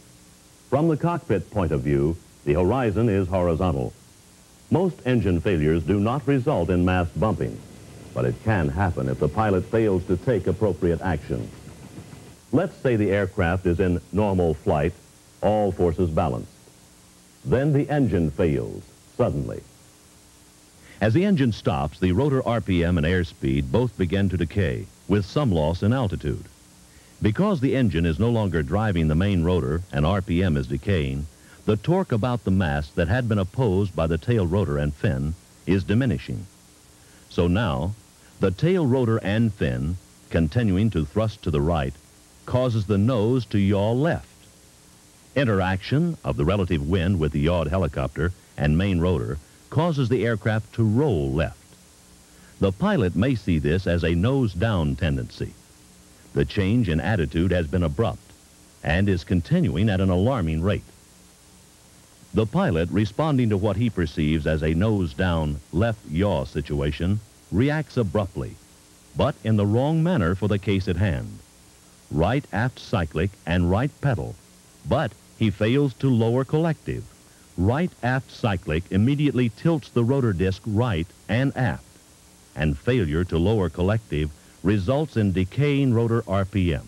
From the cockpit point of view, the horizon is horizontal. Most engine failures do not result in mast bumping, but it can happen if the pilot fails to take appropriate action. Let's say the aircraft is in normal flight, all forces balanced. Then the engine fails, suddenly. As the engine stops, the rotor RPM and airspeed both begin to decay, with some loss in altitude. Because the engine is no longer driving the main rotor and RPM is decaying, the torque about the mast that had been opposed by the tail rotor and fin is diminishing. So now, the tail rotor and fin, continuing to thrust to the right, causes the nose to yaw left. Interaction of the relative wind with the yawed helicopter and main rotor causes the aircraft to roll left. The pilot may see this as a nose-down tendency. The change in attitude has been abrupt and is continuing at an alarming rate. The pilot, responding to what he perceives as a nose-down, left yaw situation, reacts abruptly, but in the wrong manner for the case at hand. Right aft cyclic and right pedal, but he fails to lower collective right aft cyclic immediately tilts the rotor disc right and aft, and failure to lower collective results in decaying rotor RPM.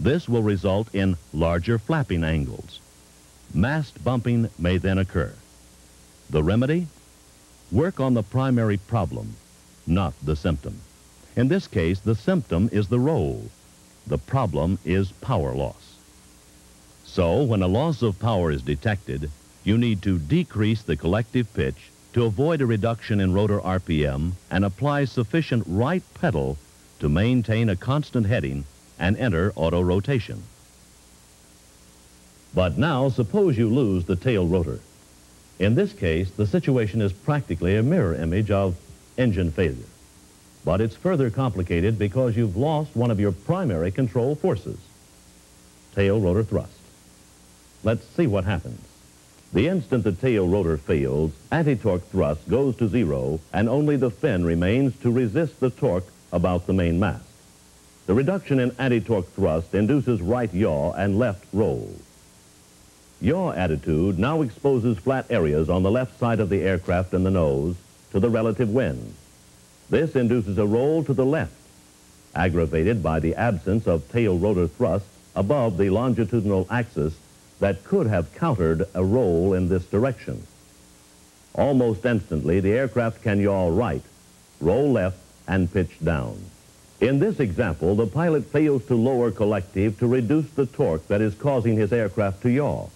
This will result in larger flapping angles. Mast bumping may then occur. The remedy? Work on the primary problem, not the symptom. In this case, the symptom is the roll. The problem is power loss. So, when a loss of power is detected, you need to decrease the collective pitch to avoid a reduction in rotor RPM and apply sufficient right pedal to maintain a constant heading and enter auto rotation. But now suppose you lose the tail rotor. In this case, the situation is practically a mirror image of engine failure. But it's further complicated because you've lost one of your primary control forces, tail rotor thrust. Let's see what happens. The instant the tail rotor fails, anti-torque thrust goes to zero and only the fin remains to resist the torque about the main mast. The reduction in anti-torque thrust induces right yaw and left roll. Yaw attitude now exposes flat areas on the left side of the aircraft and the nose to the relative wind. This induces a roll to the left, aggravated by the absence of tail rotor thrust above the longitudinal axis that could have countered a roll in this direction. Almost instantly, the aircraft can yaw right, roll left, and pitch down. In this example, the pilot fails to lower collective to reduce the torque that is causing his aircraft to yaw.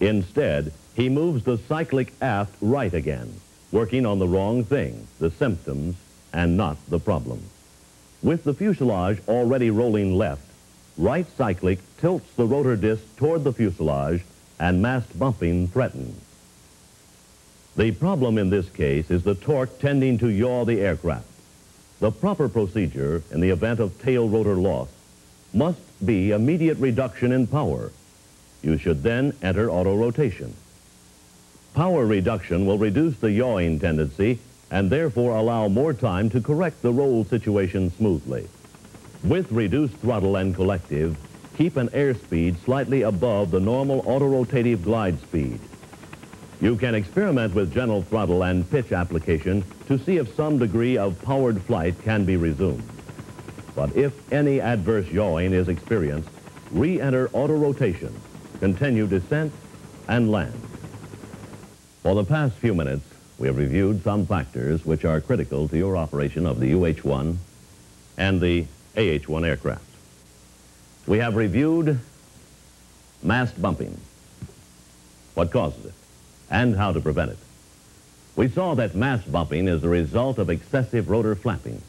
Instead, he moves the cyclic aft right again, working on the wrong thing, the symptoms, and not the problem. With the fuselage already rolling left, right cyclic tilts the rotor disc toward the fuselage and mast bumping threatens. The problem in this case is the torque tending to yaw the aircraft. The proper procedure in the event of tail rotor loss must be immediate reduction in power. You should then enter auto rotation. Power reduction will reduce the yawing tendency and therefore allow more time to correct the roll situation smoothly. With reduced throttle and collective, keep an airspeed slightly above the normal autorotative glide speed. You can experiment with gentle throttle and pitch application to see if some degree of powered flight can be resumed. But if any adverse yawing is experienced, re-enter autorotation, continue descent, and land. For the past few minutes, we have reviewed some factors which are critical to your operation of the UH-1 and the AH-1 aircraft. We have reviewed mast bumping, what causes it, and how to prevent it. We saw that mast bumping is the result of excessive rotor flapping,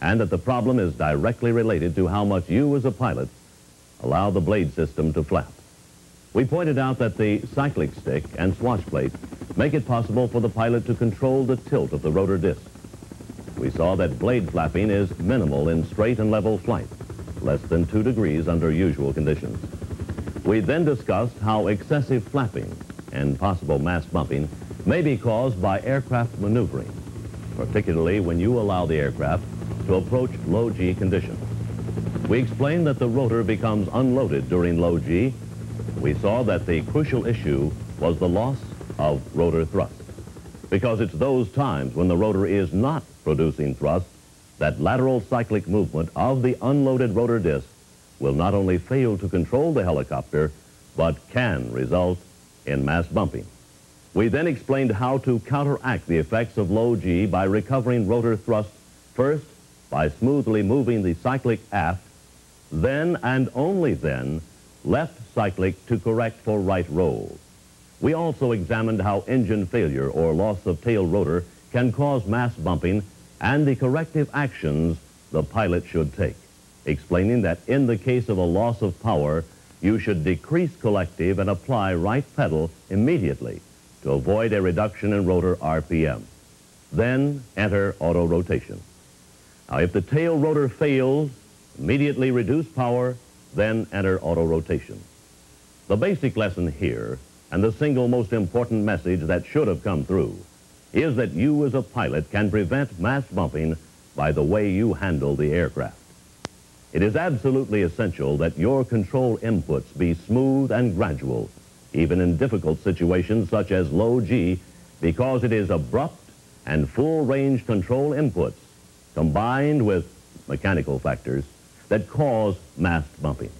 and that the problem is directly related to how much you as a pilot allow the blade system to flap. We pointed out that the cyclic stick and swash plate make it possible for the pilot to control the tilt of the rotor disc. We saw that blade flapping is minimal in straight and level flight, less than two degrees under usual conditions. We then discussed how excessive flapping and possible mast bumping may be caused by aircraft maneuvering, particularly when you allow the aircraft to approach low G conditions. We explained that the rotor becomes unloaded during low G we saw that the crucial issue was the loss of rotor thrust. Because it's those times when the rotor is not producing thrust that lateral cyclic movement of the unloaded rotor disc will not only fail to control the helicopter, but can result in mast bumping. We then explained how to counteract the effects of low G by recovering rotor thrust first by smoothly moving the cyclic aft, then and only then left cyclic to correct for right roll. We also examined how engine failure or loss of tail rotor can cause mast bumping and the corrective actions the pilot should take, explaining that in the case of a loss of power, you should decrease collective and apply right pedal immediately to avoid a reduction in rotor RPM. Then enter auto rotation. Now, if the tail rotor fails, immediately reduce power then enter auto rotation. The basic lesson here, and the single most important message that should have come through, is that you as a pilot can prevent mast bumping by the way you handle the aircraft. It is absolutely essential that your control inputs be smooth and gradual, even in difficult situations such as low G, because it is abrupt and full range control inputs combined with mechanical factors that cause mast bumping.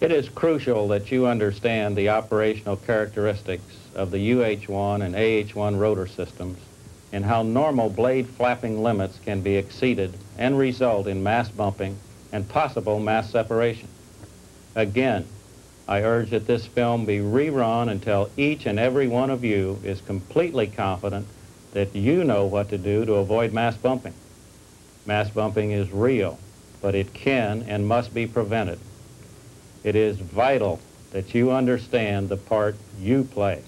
It is crucial that you understand the operational characteristics of the UH-1 and AH-1 rotor systems and how normal blade flapping limits can be exceeded and result in mast bumping and possible mast separation. Again, I urge that this film be rerun until each and every one of you is completely confident that you know what to do to avoid mast bumping. Mast bumping is real, but it can and must be prevented. It is vital that you understand the part you play.